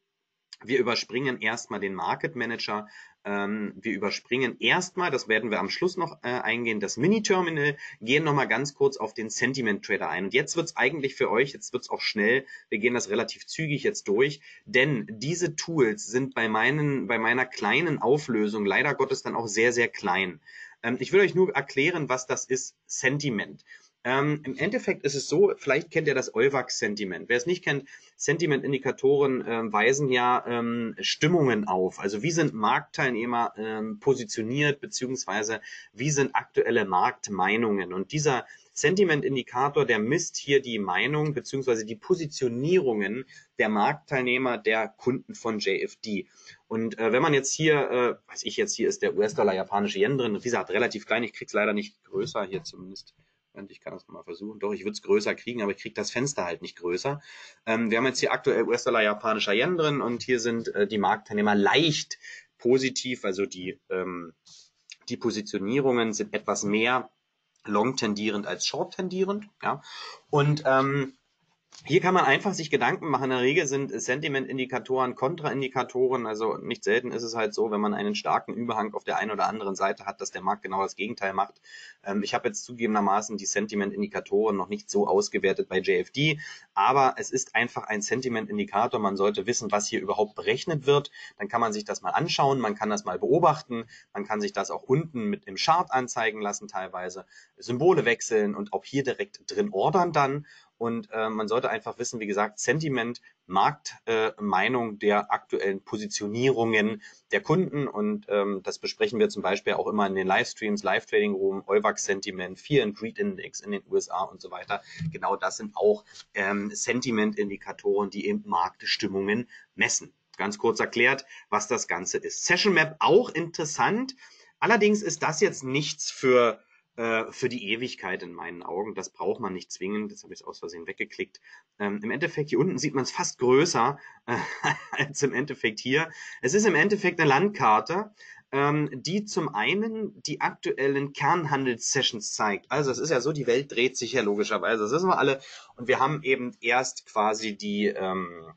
wir überspringen erstmal den Market Manager. Ähm, wir überspringen erstmal, das werden wir am Schluss noch äh, eingehen, das Mini-Terminal, gehen nochmal ganz kurz auf den Sentiment Trader ein. Und jetzt wird's eigentlich für euch, jetzt wird's auch schnell, wir gehen das relativ zügig jetzt durch, denn diese Tools sind bei, meinen, bei meiner kleinen Auflösung leider Gottes dann auch sehr, sehr klein. Ähm, ich will euch nur erklären, was das ist, Sentiment. Ähm, Im Endeffekt ist es so, vielleicht kennt ihr das Euwax-Sentiment. Wer es nicht kennt, Sentiment-Indikatoren äh, weisen ja ähm, Stimmungen auf. Also wie sind Marktteilnehmer ähm, positioniert, beziehungsweise wie sind aktuelle Marktmeinungen. Und dieser Sentiment-Indikator, der misst hier die Meinung beziehungsweise die Positionierungen der Marktteilnehmer der Kunden von JFD. Und äh, wenn man jetzt hier, äh, weiß ich jetzt, hier ist der US-Dollar japanische Yen drin, wie gesagt, relativ klein, ich krieg's leider nicht größer hier zumindest und ich kann das nochmal versuchen. Doch, ich würde es größer kriegen, aber ich kriege das Fenster halt nicht größer. Ähm, wir haben jetzt hier aktuell US-Dollar, japanischer Yen drin und hier sind äh, die Marktteilnehmer leicht positiv. Also die, ähm, die Positionierungen sind etwas mehr long tendierend als short tendierend. Ja? Und ähm, hier kann man einfach sich Gedanken machen. In der Regel sind Sentiment-Indikatoren Kontraindikatoren. Also nicht selten ist es halt so, wenn man einen starken Überhang auf der einen oder anderen Seite hat, dass der Markt genau das Gegenteil macht. Ähm, ich habe jetzt zugegebenermaßen die Sentiment-Indikatoren noch nicht so ausgewertet bei JFD, aber es ist einfach ein Sentiment-Indikator. Man sollte wissen, was hier überhaupt berechnet wird. Dann kann man sich das mal anschauen, man kann das mal beobachten, man kann sich das auch unten mit im Chart anzeigen lassen teilweise, Symbole wechseln und auch hier direkt drin ordern dann. Und äh, man sollte einfach wissen, wie gesagt, Sentiment, Marktmeinung äh, der aktuellen Positionierungen der Kunden. Und ähm, das besprechen wir zum Beispiel auch immer in den Livestreams, Live Trading Room, Euwax Sentiment, Fear and Greed Index in den USA und so weiter. Genau das sind auch ähm, Sentiment-Indikatoren, die eben Marktstimmungen messen. Ganz kurz erklärt, was das Ganze ist. Session Map auch interessant. Allerdings ist das jetzt nichts für äh, für die Ewigkeit in meinen Augen. Das braucht man nicht zwingend. Das habe ich aus Versehen weggeklickt. Ähm, Im Endeffekt hier unten sieht man es fast größer äh, als im Endeffekt hier. Es ist im Endeffekt eine Landkarte, ähm, die zum einen die aktuellen Kernhandelssessions zeigt. Also es ist ja so, die Welt dreht sich ja logischerweise. Das wissen wir alle. Und wir haben eben erst quasi die ähm,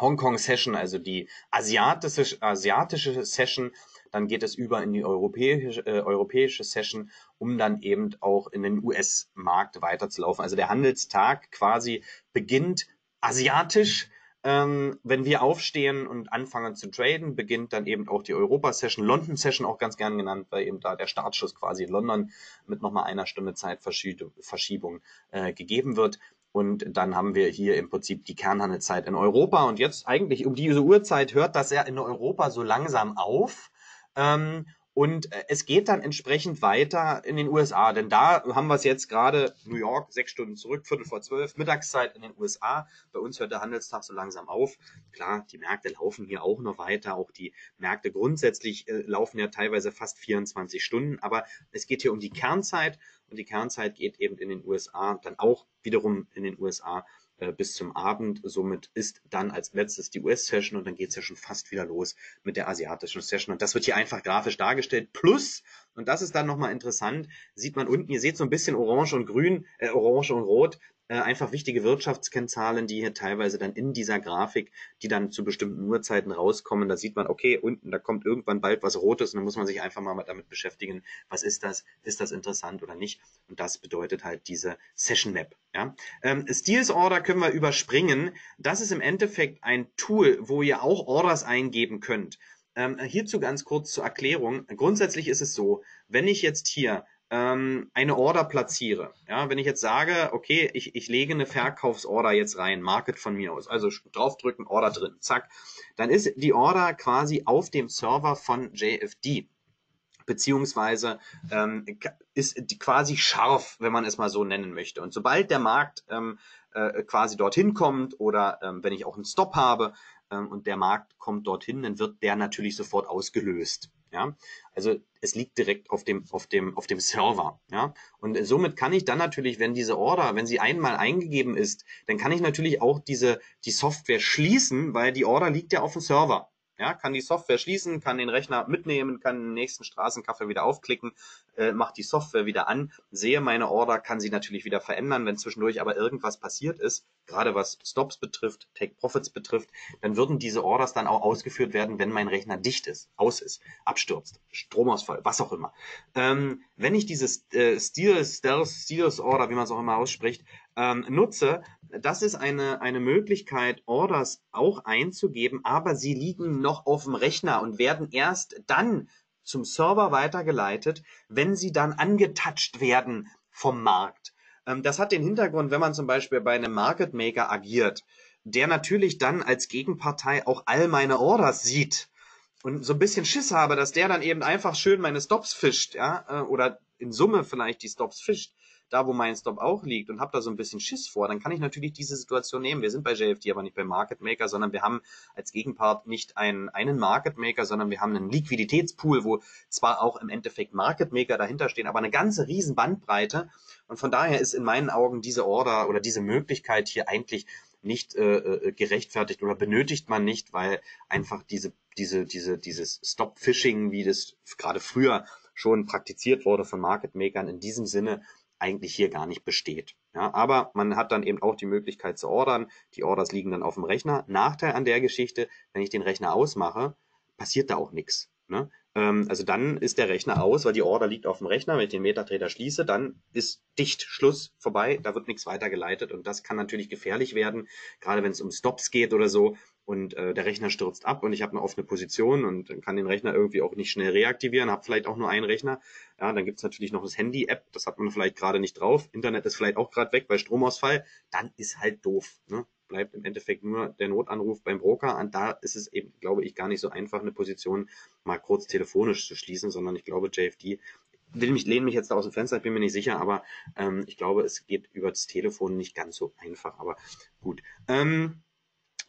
Hongkong Session, also die asiatische, asiatische Session dann geht es über in die europäische, äh, europäische Session, um dann eben auch in den US-Markt weiterzulaufen. Also der Handelstag quasi beginnt asiatisch. Ähm, wenn wir aufstehen und anfangen zu traden, beginnt dann eben auch die Europa-Session, London-Session auch ganz gern genannt, weil eben da der Startschuss quasi in London mit nochmal einer Stunde Zeitverschiebung äh, gegeben wird. Und dann haben wir hier im Prinzip die Kernhandelszeit in Europa. Und jetzt eigentlich um diese Uhrzeit hört das ja in Europa so langsam auf. Ähm, und äh, es geht dann entsprechend weiter in den USA, denn da haben wir es jetzt gerade, New York, sechs Stunden zurück, Viertel vor zwölf, Mittagszeit in den USA. Bei uns hört der Handelstag so langsam auf. Klar, die Märkte laufen hier auch noch weiter. Auch die Märkte grundsätzlich äh, laufen ja teilweise fast 24 Stunden. Aber es geht hier um die Kernzeit und die Kernzeit geht eben in den USA dann auch wiederum in den USA äh, bis zum Abend. Somit ist dann als letztes die US-Session und dann geht's ja schon fast wieder los mit der asiatischen Session. Und das wird hier einfach grafisch dargestellt. Plus, und das ist dann nochmal interessant, sieht man unten, ihr seht so ein bisschen orange und grün, äh, orange und rot, äh, einfach wichtige Wirtschaftskennzahlen, die hier teilweise dann in dieser Grafik, die dann zu bestimmten Uhrzeiten rauskommen. Da sieht man, okay, unten, da kommt irgendwann bald was Rotes und dann muss man sich einfach mal damit beschäftigen, was ist das, ist das interessant oder nicht. Und das bedeutet halt diese Session Map. Ja? Ähm, Steals Order können wir überspringen. Das ist im Endeffekt ein Tool, wo ihr auch Orders eingeben könnt. Ähm, hierzu ganz kurz zur Erklärung. Grundsätzlich ist es so, wenn ich jetzt hier ähm, eine Order platziere, ja, wenn ich jetzt sage, okay, ich, ich lege eine Verkaufsorder jetzt rein, Market von mir aus, also draufdrücken, Order drin, zack, dann ist die Order quasi auf dem Server von JFD beziehungsweise ähm, ist quasi scharf, wenn man es mal so nennen möchte. Und sobald der Markt ähm, äh, quasi dorthin kommt oder ähm, wenn ich auch einen Stop habe, ähm, und der Markt kommt dorthin, dann wird der natürlich sofort ausgelöst. Ja, also es liegt direkt auf dem, auf dem, auf dem Server. Ja, und somit kann ich dann natürlich, wenn diese Order, wenn sie einmal eingegeben ist, dann kann ich natürlich auch diese, die Software schließen, weil die Order liegt ja auf dem Server. Ja, kann die Software schließen, kann den Rechner mitnehmen, kann den nächsten Straßenkaffee wieder aufklicken, äh, macht die Software wieder an, sehe meine Order, kann sie natürlich wieder verändern. Wenn zwischendurch aber irgendwas passiert ist, gerade was Stops betrifft, Take Profits betrifft, dann würden diese Orders dann auch ausgeführt werden, wenn mein Rechner dicht ist, aus ist, abstürzt, Stromausfall, was auch immer. Ähm, wenn ich dieses äh, Steelers, Steelers Order, wie man es auch immer ausspricht, ähm, nutze, das ist eine, eine Möglichkeit, Orders auch einzugeben, aber sie liegen noch auf dem Rechner und werden erst dann zum Server weitergeleitet, wenn sie dann angetouched werden vom Markt. Ähm, das hat den Hintergrund, wenn man zum Beispiel bei einem Market Maker agiert, der natürlich dann als Gegenpartei auch all meine Orders sieht und so ein bisschen Schiss habe, dass der dann eben einfach schön meine Stops fischt, ja, äh, oder in Summe vielleicht die Stops fischt, da wo mein Stop auch liegt und habe da so ein bisschen Schiss vor, dann kann ich natürlich diese Situation nehmen. Wir sind bei JFD aber nicht beim Market Maker, sondern wir haben als Gegenpart nicht einen, einen Market Maker, sondern wir haben einen Liquiditätspool, wo zwar auch im Endeffekt Market Maker dahinter stehen, aber eine ganze riesen Bandbreite. Und von daher ist in meinen Augen diese Order oder diese Möglichkeit hier eigentlich nicht äh, äh gerechtfertigt oder benötigt man nicht, weil einfach diese diese diese dieses Stop Phishing, wie das gerade früher schon praktiziert wurde von Market Makern in diesem Sinne eigentlich hier gar nicht besteht. Ja, aber man hat dann eben auch die Möglichkeit zu ordern. Die Orders liegen dann auf dem Rechner. Nachteil an der Geschichte, wenn ich den Rechner ausmache, passiert da auch nichts. Ne? Ähm, also dann ist der Rechner aus, weil die Order liegt auf dem Rechner. Wenn ich den Metatrader schließe, dann ist dicht, Schluss, vorbei. Da wird nichts weitergeleitet und das kann natürlich gefährlich werden, gerade wenn es um Stops geht oder so und äh, der Rechner stürzt ab und ich habe eine offene Position und kann den Rechner irgendwie auch nicht schnell reaktivieren, habe vielleicht auch nur einen Rechner. Ja, dann gibt's natürlich noch das Handy-App, das hat man vielleicht gerade nicht drauf. Internet ist vielleicht auch gerade weg bei Stromausfall. Dann ist halt doof. Ne? Bleibt im Endeffekt nur der Notanruf beim Broker. Und da ist es eben, glaube ich, gar nicht so einfach, eine Position mal kurz telefonisch zu schließen, sondern ich glaube, JFD will mich, lehne mich jetzt da aus dem Fenster, bin mir nicht sicher, aber ähm, ich glaube, es geht über das Telefon nicht ganz so einfach. Aber gut. Ähm,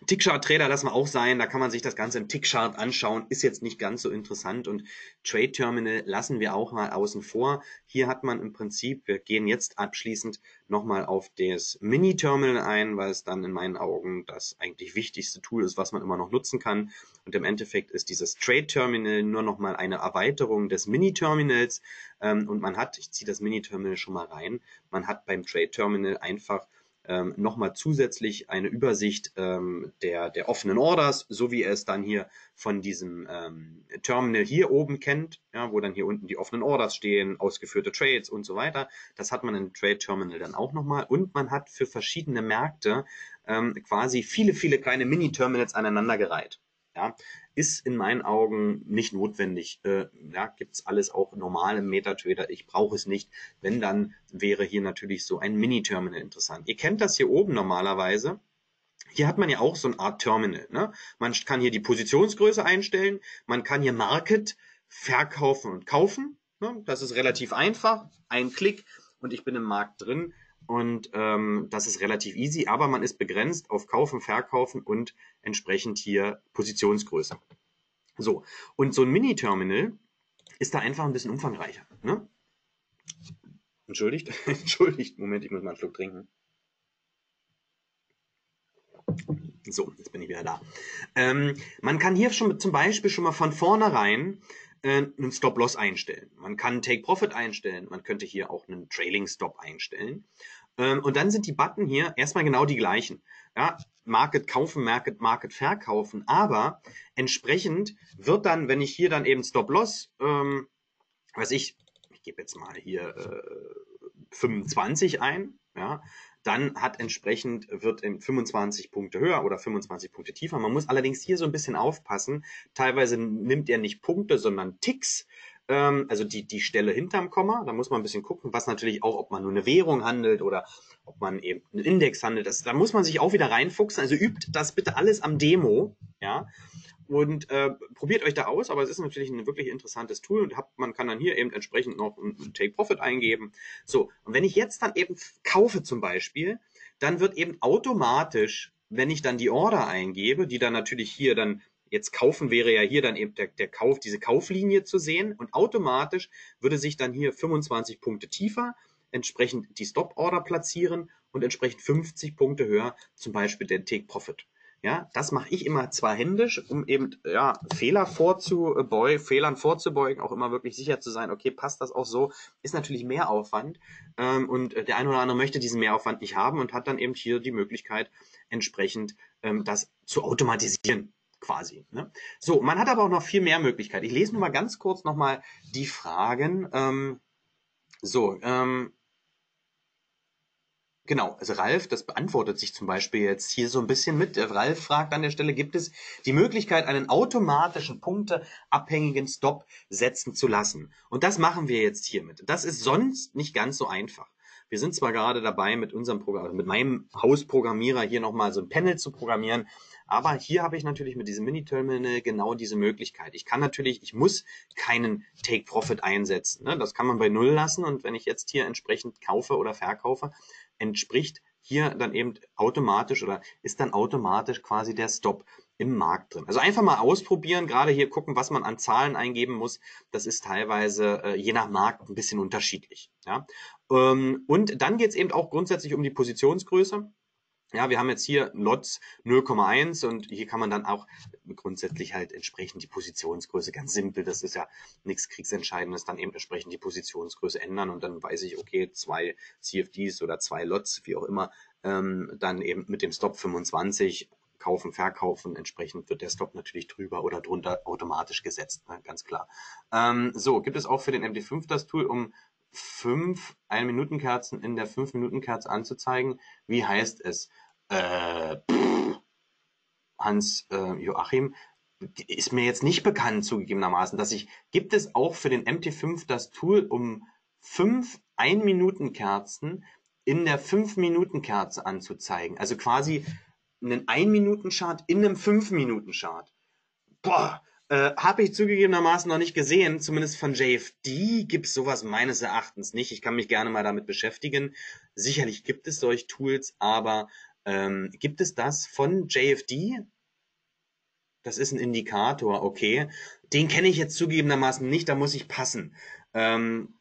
Tickchart Trader lassen wir auch sein, da kann man sich das Ganze im Tickchart anschauen, ist jetzt nicht ganz so interessant und Trade Terminal lassen wir auch mal außen vor. Hier hat man im Prinzip, wir gehen jetzt abschließend nochmal auf das Mini Terminal ein, weil es dann in meinen Augen das eigentlich wichtigste Tool ist, was man immer noch nutzen kann. Und im Endeffekt ist dieses Trade Terminal nur nochmal eine Erweiterung des Mini Terminals ähm, und man hat, ich ziehe das Mini Terminal schon mal rein, man hat beim Trade Terminal einfach ähm, nochmal zusätzlich eine Übersicht ähm, der, der offenen Orders, so wie er es dann hier von diesem ähm, Terminal hier oben kennt, ja, wo dann hier unten die offenen Orders stehen, ausgeführte Trades und so weiter. Das hat man im Trade Terminal dann auch nochmal. Und man hat für verschiedene Märkte ähm, quasi viele, viele kleine Mini-Terminals aneinandergereiht. Ja, ist in meinen Augen nicht notwendig. Äh, ja, gibt's alles auch normal im MetaTrader. Ich brauche es nicht. Wenn, dann wäre hier natürlich so ein Mini-Terminal interessant. Ihr kennt das hier oben normalerweise. Hier hat man ja auch so eine Art Terminal. Ne? Man kann hier die Positionsgröße einstellen. Man kann hier Market verkaufen und kaufen. Ne? Das ist relativ einfach. Ein Klick und ich bin im Markt drin. Und ähm, das ist relativ easy, aber man ist begrenzt auf Kaufen, Verkaufen und entsprechend hier Positionsgröße. So, und so ein Mini-Terminal ist da einfach ein bisschen umfangreicher. Ne? Entschuldigt, entschuldigt, Moment, ich muss mal einen Schluck trinken. So, jetzt bin ich wieder da. Ähm, man kann hier schon zum Beispiel schon mal von vornherein äh, einen Stop-Loss einstellen. Man kann Take-Profit einstellen. Man könnte hier auch einen Trailing-Stop einstellen. Ähm, und dann sind die Button hier erstmal genau die gleichen. Ja, Market kaufen, Market, Market verkaufen. Aber entsprechend wird dann, wenn ich hier dann eben Stop-Loss, ähm, weiß ich, ich gebe jetzt mal hier äh, 25 ein, ja, dann hat entsprechend, wird in 25 Punkte höher oder 25 Punkte tiefer. Man muss allerdings hier so ein bisschen aufpassen. Teilweise nimmt er nicht Punkte, sondern Ticks ähm, also die, die Stelle hinterm Komma. Da muss man ein bisschen gucken, was natürlich auch, ob man nur eine Währung handelt oder ob man eben einen Index handelt. Das, da muss man sich auch wieder reinfuchsen. Also übt das bitte alles am Demo, ja. Und äh, probiert euch da aus, aber es ist natürlich ein wirklich interessantes Tool und habt, man kann dann hier eben entsprechend noch ein Take Profit eingeben. So, und wenn ich jetzt dann eben kaufe zum Beispiel, dann wird eben automatisch wenn ich dann die Order eingebe, die dann natürlich hier dann Jetzt kaufen wäre ja hier dann eben der, der Kauf, diese Kauflinie zu sehen und automatisch würde sich dann hier 25 Punkte tiefer entsprechend die Stop-Order platzieren und entsprechend 50 Punkte höher zum Beispiel der Take-Profit. Ja, das mache ich immer zwar händisch, um eben ja, Fehler vorzubeugen, Fehlern vorzubeugen, auch immer wirklich sicher zu sein, okay, passt das auch so, ist natürlich Mehraufwand ähm, und der eine oder andere möchte diesen Mehraufwand nicht haben und hat dann eben hier die Möglichkeit, entsprechend ähm, das zu automatisieren quasi. Ne? So, man hat aber auch noch viel mehr Möglichkeiten. Ich lese nur mal ganz kurz nochmal die Fragen. Ähm, so, ähm, Genau, also Ralf, das beantwortet sich zum Beispiel jetzt hier so ein bisschen mit. Ralf fragt an der Stelle, gibt es die Möglichkeit, einen automatischen punkteabhängigen Stop setzen zu lassen? Und das machen wir jetzt hiermit. Das ist sonst nicht ganz so einfach. Wir sind zwar gerade dabei, mit unserem Programm, also mit meinem Hausprogrammierer hier nochmal so ein Panel zu programmieren, aber hier habe ich natürlich mit diesem Mini-Terminal genau diese Möglichkeit. Ich kann natürlich, ich muss keinen Take-Profit einsetzen. Ne? Das kann man bei Null lassen und wenn ich jetzt hier entsprechend kaufe oder verkaufe, entspricht hier dann eben automatisch oder ist dann automatisch quasi der Stop im Markt drin. Also einfach mal ausprobieren, gerade hier gucken, was man an Zahlen eingeben muss. Das ist teilweise äh, je nach Markt ein bisschen unterschiedlich. Ja? Ähm, und dann geht es eben auch grundsätzlich um die Positionsgröße. Ja, wir haben jetzt hier Lots 0,1 und hier kann man dann auch grundsätzlich halt entsprechend die Positionsgröße, ganz simpel, das ist ja nichts Kriegsentscheidendes, dann eben entsprechend die Positionsgröße ändern und dann weiß ich, okay, zwei CFDs oder zwei Lots, wie auch immer, ähm, dann eben mit dem Stop 25 kaufen, verkaufen, entsprechend wird der Stop natürlich drüber oder drunter automatisch gesetzt, ne, ganz klar. Ähm, so, gibt es auch für den MD5 das Tool, um fünf Ein-Minuten-Kerzen in der Fünf-Minuten-Kerze anzuzeigen. Wie heißt es? Äh, Hans äh, Joachim, ist mir jetzt nicht bekannt zugegebenermaßen, dass ich, gibt es auch für den MT5 das Tool, um fünf Ein-Minuten-Kerzen in der Fünf-Minuten-Kerze anzuzeigen. Also quasi einen Ein-Minuten-Chart in einem Fünf-Minuten-Chart. Boah, äh, Habe ich zugegebenermaßen noch nicht gesehen, zumindest von JFD gibt es sowas meines Erachtens nicht. Ich kann mich gerne mal damit beschäftigen. Sicherlich gibt es solche Tools, aber ähm, gibt es das von JFD? Das ist ein Indikator, okay. Den kenne ich jetzt zugegebenermaßen nicht, da muss ich passen. Ähm,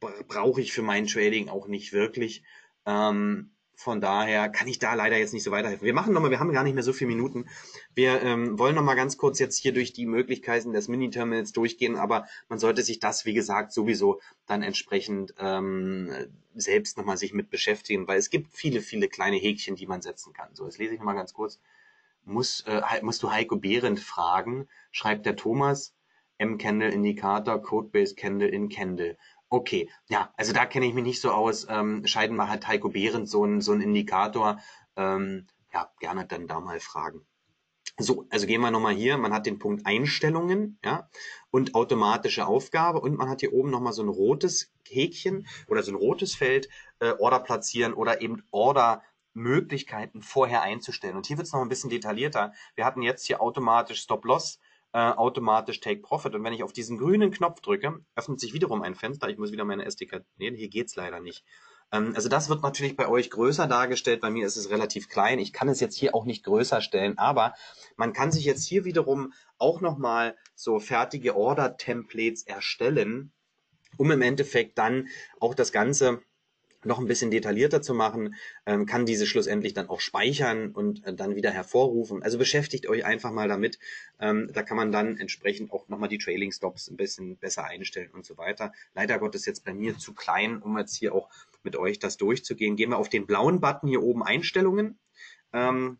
Brauche ich für mein Trading auch nicht wirklich. Ähm, von daher kann ich da leider jetzt nicht so weiterhelfen. Wir machen nochmal, wir haben gar nicht mehr so viele Minuten. Wir ähm, wollen nochmal ganz kurz jetzt hier durch die Möglichkeiten des Mini-Terminals durchgehen, aber man sollte sich das, wie gesagt, sowieso dann entsprechend ähm, selbst nochmal sich mit beschäftigen, weil es gibt viele, viele kleine Häkchen, die man setzen kann. So, jetzt lese ich nochmal ganz kurz. Muss, äh, musst du Heiko Behrendt fragen, schreibt der Thomas. M-Candle Indikator, Codebase Candle in Candle. Okay, ja, also da kenne ich mich nicht so aus. Ähm, scheinbar hat Heiko Behrendt so ein, so ein Indikator. Ähm, ja, gerne dann da mal fragen. So, also gehen wir nochmal hier. Man hat den Punkt Einstellungen, ja, und automatische Aufgabe und man hat hier oben nochmal so ein rotes Häkchen oder so ein rotes Feld, äh, Order platzieren oder eben Order Möglichkeiten vorher einzustellen. Und hier wird es noch ein bisschen detaillierter. Wir hatten jetzt hier automatisch Stop-Loss äh, automatisch Take Profit. Und wenn ich auf diesen grünen Knopf drücke, öffnet sich wiederum ein Fenster. Ich muss wieder meine SD-Karte nehmen. Hier geht's leider nicht. Ähm, also das wird natürlich bei euch größer dargestellt. Bei mir ist es relativ klein. Ich kann es jetzt hier auch nicht größer stellen. Aber man kann sich jetzt hier wiederum auch nochmal so fertige Order-Templates erstellen, um im Endeffekt dann auch das Ganze noch ein bisschen detaillierter zu machen, ähm, kann diese schlussendlich dann auch speichern und äh, dann wieder hervorrufen. Also beschäftigt euch einfach mal damit. Ähm, da kann man dann entsprechend auch nochmal die Trailing Stops ein bisschen besser einstellen und so weiter. Leider Gottes jetzt bei mir zu klein, um jetzt hier auch mit euch das durchzugehen. Gehen wir auf den blauen Button hier oben Einstellungen. Ähm,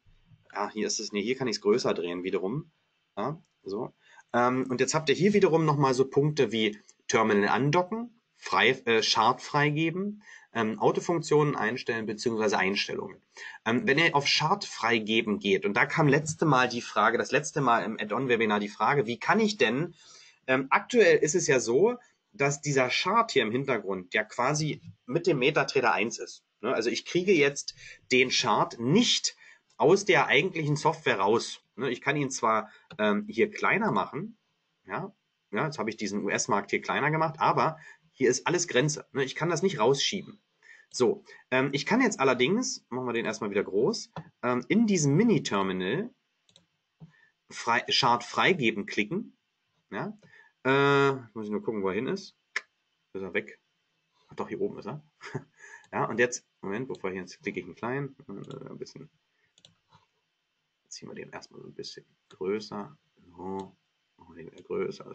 ah, hier ist es, nee, hier kann ich es größer drehen wiederum. Ja, so. Ähm, und jetzt habt ihr hier wiederum nochmal so Punkte wie Terminal andocken, frei, äh, Chart freigeben, ähm, Autofunktionen einstellen beziehungsweise Einstellungen. Ähm, wenn ihr auf Chart freigeben geht, und da kam letzte Mal die Frage, das letzte Mal im Add-on-Webinar die Frage, wie kann ich denn, ähm, aktuell ist es ja so, dass dieser Chart hier im Hintergrund ja quasi mit dem MetaTrader 1 ist. Ne? Also ich kriege jetzt den Chart nicht aus der eigentlichen Software raus. Ne? Ich kann ihn zwar ähm, hier kleiner machen, ja, ja, jetzt habe ich diesen US-Markt hier kleiner gemacht, aber hier ist alles Grenze. Ne? Ich kann das nicht rausschieben. So, ähm, ich kann jetzt allerdings, machen wir den erstmal wieder groß, ähm, in diesem Mini-Terminal frei, Chart freigeben klicken. Ja? Äh, muss ich nur gucken, wo er hin ist. Ist er weg? Ach, doch, hier oben ist er. ja, und jetzt, Moment, bevor ich jetzt klicke ich einen kleinen, äh, ein bisschen, ziehen wir den erstmal so ein bisschen größer. So, machen wir den größer.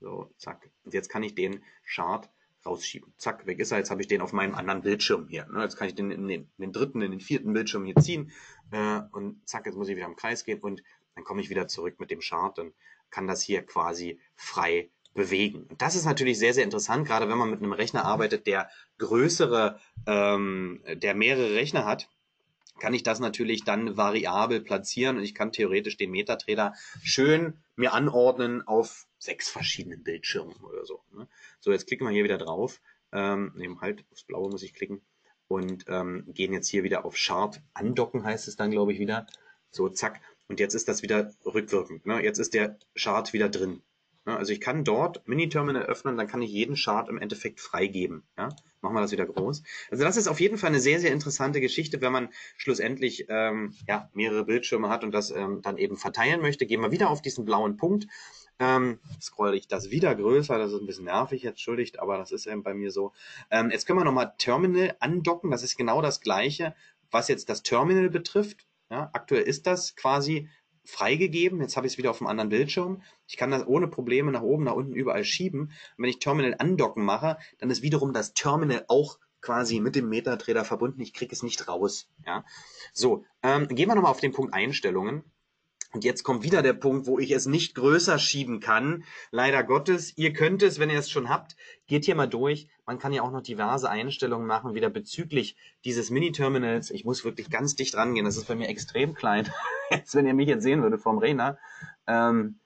So, zack. Und jetzt kann ich den Chart rausschieben. Zack, weg ist er. Jetzt habe ich den auf meinem anderen Bildschirm hier. Ne? Jetzt kann ich den in den, in den dritten, in den vierten Bildschirm hier ziehen. Äh, und zack, jetzt muss ich wieder im Kreis gehen und dann komme ich wieder zurück mit dem Chart und kann das hier quasi frei bewegen. Und das ist natürlich sehr, sehr interessant, gerade wenn man mit einem Rechner arbeitet, der größere, ähm, der mehrere Rechner hat, kann ich das natürlich dann variabel platzieren und ich kann theoretisch den Metatrader schön mir anordnen auf sechs verschiedenen Bildschirmen oder so. Ne? So, jetzt klicken wir hier wieder drauf. Ähm, nehmen halt, aufs Blaue muss ich klicken und ähm, gehen jetzt hier wieder auf Chart andocken, heißt es dann, glaube ich, wieder. So, zack. Und jetzt ist das wieder rückwirkend. Ne? Jetzt ist der Chart wieder drin. Ne? Also ich kann dort Mini-Terminal öffnen, dann kann ich jeden Chart im Endeffekt freigeben. Ja? Machen wir das wieder groß. Also das ist auf jeden Fall eine sehr, sehr interessante Geschichte, wenn man schlussendlich ähm, ja, mehrere Bildschirme hat und das ähm, dann eben verteilen möchte. Gehen wir wieder auf diesen blauen Punkt. Ähm, scroll ich das wieder größer, das ist ein bisschen nervig entschuldigt, aber das ist eben bei mir so. Ähm, jetzt können wir nochmal Terminal andocken, das ist genau das gleiche, was jetzt das Terminal betrifft. Ja, aktuell ist das quasi freigegeben. Jetzt habe ich es wieder auf einem anderen Bildschirm. Ich kann das ohne Probleme nach oben, nach unten überall schieben. Und wenn ich Terminal andocken mache, dann ist wiederum das Terminal auch quasi mit dem MetaTrader verbunden. Ich kriege es nicht raus. Ja, so ähm, gehen wir nochmal auf den Punkt Einstellungen. Und jetzt kommt wieder der Punkt, wo ich es nicht größer schieben kann. Leider Gottes. Ihr könnt es, wenn ihr es schon habt, geht hier mal durch. Man kann ja auch noch diverse Einstellungen machen, wieder bezüglich dieses Mini-Terminals. Ich muss wirklich ganz dicht rangehen. Das ist bei mir extrem klein. Jetzt, wenn ihr mich jetzt sehen würdet vom Rena. Ähm, äh,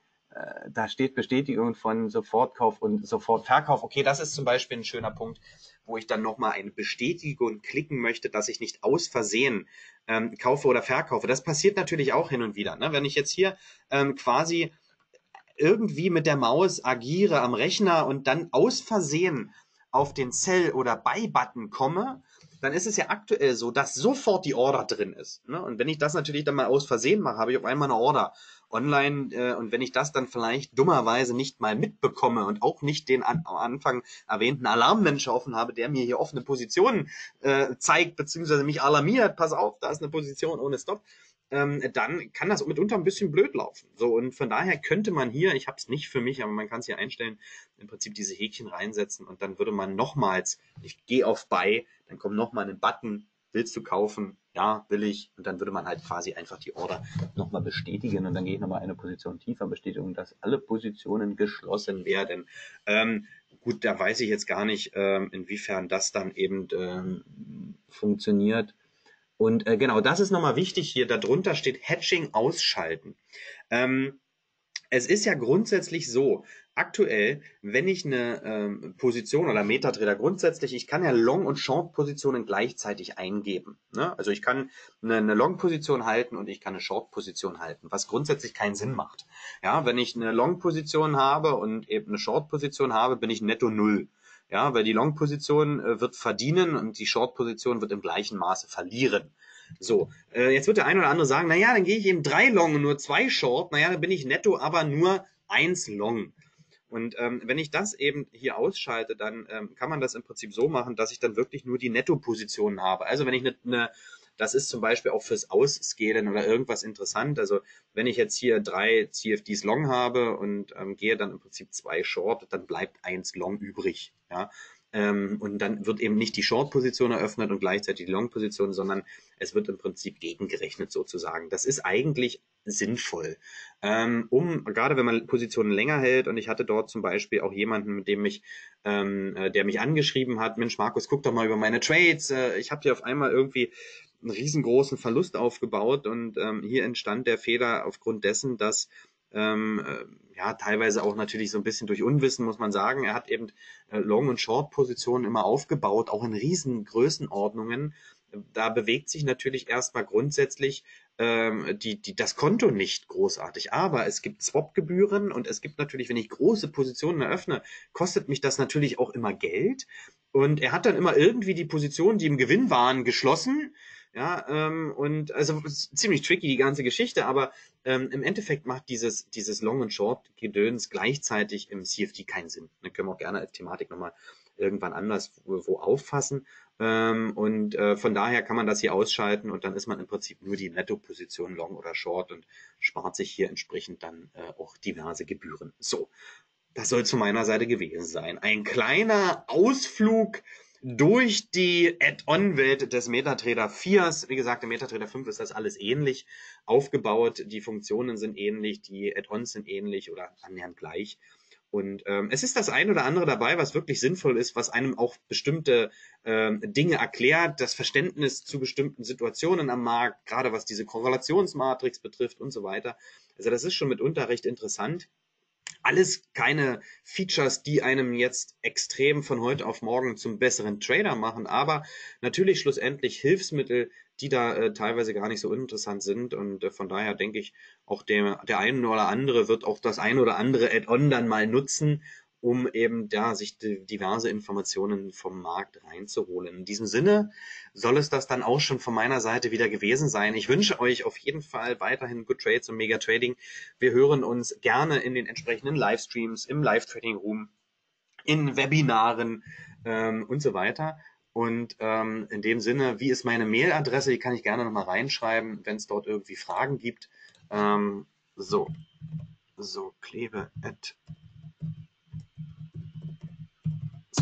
da steht Bestätigung von Sofortkauf und Sofortverkauf. Okay, das ist zum Beispiel ein schöner Punkt, wo ich dann nochmal eine Bestätigung klicken möchte, dass ich nicht aus Versehen ähm, kaufe oder verkaufe. Das passiert natürlich auch hin und wieder. Ne? Wenn ich jetzt hier ähm, quasi irgendwie mit der Maus agiere am Rechner und dann aus Versehen auf den Sell- oder Buy-Button komme, dann ist es ja aktuell so, dass sofort die Order drin ist. Ne? Und wenn ich das natürlich dann mal aus Versehen mache, habe ich auf einmal eine Order online äh, und wenn ich das dann vielleicht dummerweise nicht mal mitbekomme und auch nicht den an, am Anfang erwähnten Alarmmensch offen habe, der mir hier offene Positionen äh, zeigt, beziehungsweise mich alarmiert, pass auf, da ist eine Position ohne Stop, ähm, dann kann das mitunter ein bisschen blöd laufen. So, und von daher könnte man hier, ich habe es nicht für mich, aber man kann es hier einstellen, im Prinzip diese Häkchen reinsetzen und dann würde man nochmals, ich gehe auf Buy, dann kommt nochmal ein Button, willst du kaufen? Ja, will ich. Und dann würde man halt quasi einfach die Order nochmal bestätigen und dann gehe ich nochmal eine Position tiefer, Bestätigung, dass alle Positionen geschlossen werden. Ähm, gut, da weiß ich jetzt gar nicht, ähm, inwiefern das dann eben ähm, funktioniert. Und äh, genau, das ist nochmal wichtig hier. Darunter steht Hatching ausschalten. Ähm, es ist ja grundsätzlich so, aktuell, wenn ich eine ähm, Position oder Metatrader grundsätzlich, ich kann ja Long- und Short-Positionen gleichzeitig eingeben. Ne? Also ich kann eine, eine Long-Position halten und ich kann eine Short-Position halten, was grundsätzlich keinen Sinn macht. Ja, wenn ich eine Long-Position habe und eben eine Short-Position habe, bin ich netto null. Ja, weil die Long-Position äh, wird verdienen und die Short-Position wird im gleichen Maße verlieren. So, äh, jetzt wird der eine oder andere sagen, naja, dann gehe ich eben drei Long und nur zwei Short, naja, dann bin ich netto aber nur eins Long. Und ähm, wenn ich das eben hier ausschalte, dann ähm, kann man das im Prinzip so machen, dass ich dann wirklich nur die Netto-Positionen habe. Also wenn ich eine, eine das ist zum Beispiel auch fürs Ausscalen oder irgendwas interessant. Also wenn ich jetzt hier drei CFDs Long habe und ähm, gehe dann im Prinzip zwei Short, dann bleibt eins Long übrig. Ja, ähm, und dann wird eben nicht die Short-Position eröffnet und gleichzeitig die Long-Position, sondern es wird im Prinzip gegengerechnet sozusagen. Das ist eigentlich sinnvoll. Ähm, um, gerade wenn man Positionen länger hält, und ich hatte dort zum Beispiel auch jemanden, mit dem mich, ähm, äh, der mich angeschrieben hat, Mensch, Markus, guck doch mal über meine Trades. Äh, ich habe hier auf einmal irgendwie einen riesengroßen Verlust aufgebaut und ähm, hier entstand der Fehler aufgrund dessen, dass ähm, äh, ja, teilweise auch natürlich so ein bisschen durch Unwissen, muss man sagen. Er hat eben äh, Long- und Short-Positionen immer aufgebaut, auch in riesen Größenordnungen, da bewegt sich natürlich erstmal grundsätzlich ähm, die, die, das Konto nicht großartig. Aber es gibt Swap-Gebühren und es gibt natürlich, wenn ich große Positionen eröffne, kostet mich das natürlich auch immer Geld. Und er hat dann immer irgendwie die Positionen, die im Gewinn waren, geschlossen. Ja, ähm, und also ziemlich tricky die ganze Geschichte, aber ähm, im Endeffekt macht dieses, dieses Long- und Short-Gedöns gleichzeitig im CFD keinen Sinn. Dann können wir auch gerne als Thematik nochmal irgendwann anders wo, auffassen. Ähm, und äh, von daher kann man das hier ausschalten und dann ist man im Prinzip nur die Netto-Position Long oder Short und spart sich hier entsprechend dann äh, auch diverse Gebühren. So, das soll zu meiner Seite gewesen sein. Ein kleiner Ausflug durch die Add-on-Welt des MetaTrader 4. Wie gesagt, im MetaTrader 5 ist das alles ähnlich aufgebaut. Die Funktionen sind ähnlich, die Add-ons sind ähnlich oder annähernd gleich. Und ähm, es ist das ein oder andere dabei, was wirklich sinnvoll ist, was einem auch bestimmte ähm, Dinge erklärt, das Verständnis zu bestimmten Situationen am Markt, gerade was diese Korrelationsmatrix betrifft und so weiter. Also das ist schon mitunter recht interessant alles keine Features, die einem jetzt extrem von heute auf morgen zum besseren Trader machen, aber natürlich schlussendlich Hilfsmittel, die da äh, teilweise gar nicht so uninteressant sind. Und äh, von daher denke ich, auch der, der eine oder andere wird auch das ein oder andere Add-on dann mal nutzen um eben da sich diverse Informationen vom Markt reinzuholen. In diesem Sinne soll es das dann auch schon von meiner Seite wieder gewesen sein. Ich wünsche euch auf jeden Fall weiterhin Good Trades und Mega Trading. Wir hören uns gerne in den entsprechenden Livestreams, im Live Trading Room, in Webinaren ähm, und so weiter. Und ähm, in dem Sinne, wie ist meine Mailadresse? Die kann ich gerne nochmal reinschreiben, wenn es dort irgendwie Fragen gibt. Ähm, so, so klebe at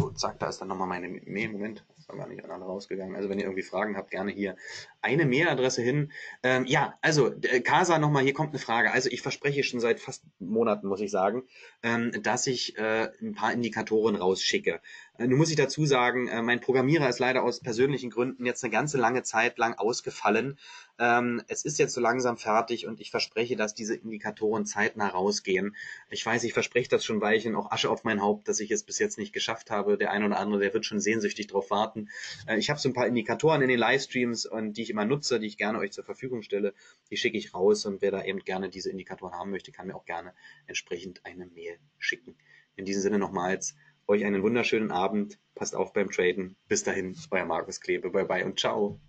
so, zack, da ist dann nochmal meine Mail. Moment, das war gar nicht aneinander rausgegangen. Also wenn ihr irgendwie Fragen habt, gerne hier eine Mailadresse hin. Ähm, ja, also äh, Casa nochmal, hier kommt eine Frage. Also ich verspreche schon seit fast Monaten, muss ich sagen, ähm, dass ich äh, ein paar Indikatoren rausschicke. Äh, nun muss ich dazu sagen, äh, mein Programmierer ist leider aus persönlichen Gründen jetzt eine ganze lange Zeit lang ausgefallen. Ähm, es ist jetzt so langsam fertig und ich verspreche, dass diese Indikatoren zeitnah rausgehen. Ich weiß, ich verspreche das schon Weilchen, auch Asche auf mein Haupt, dass ich es bis jetzt nicht geschafft habe. Der eine oder andere, der wird schon sehnsüchtig drauf warten. Äh, ich habe so ein paar Indikatoren in den Livestreams und die ich immer nutze, die ich gerne euch zur Verfügung stelle. Die schicke ich raus und wer da eben gerne diese Indikatoren haben möchte, kann mir auch gerne entsprechend eine Mail schicken. In diesem Sinne nochmals euch einen wunderschönen Abend. Passt auf beim Traden. Bis dahin, euer Markus Klebe. Bye bye und ciao.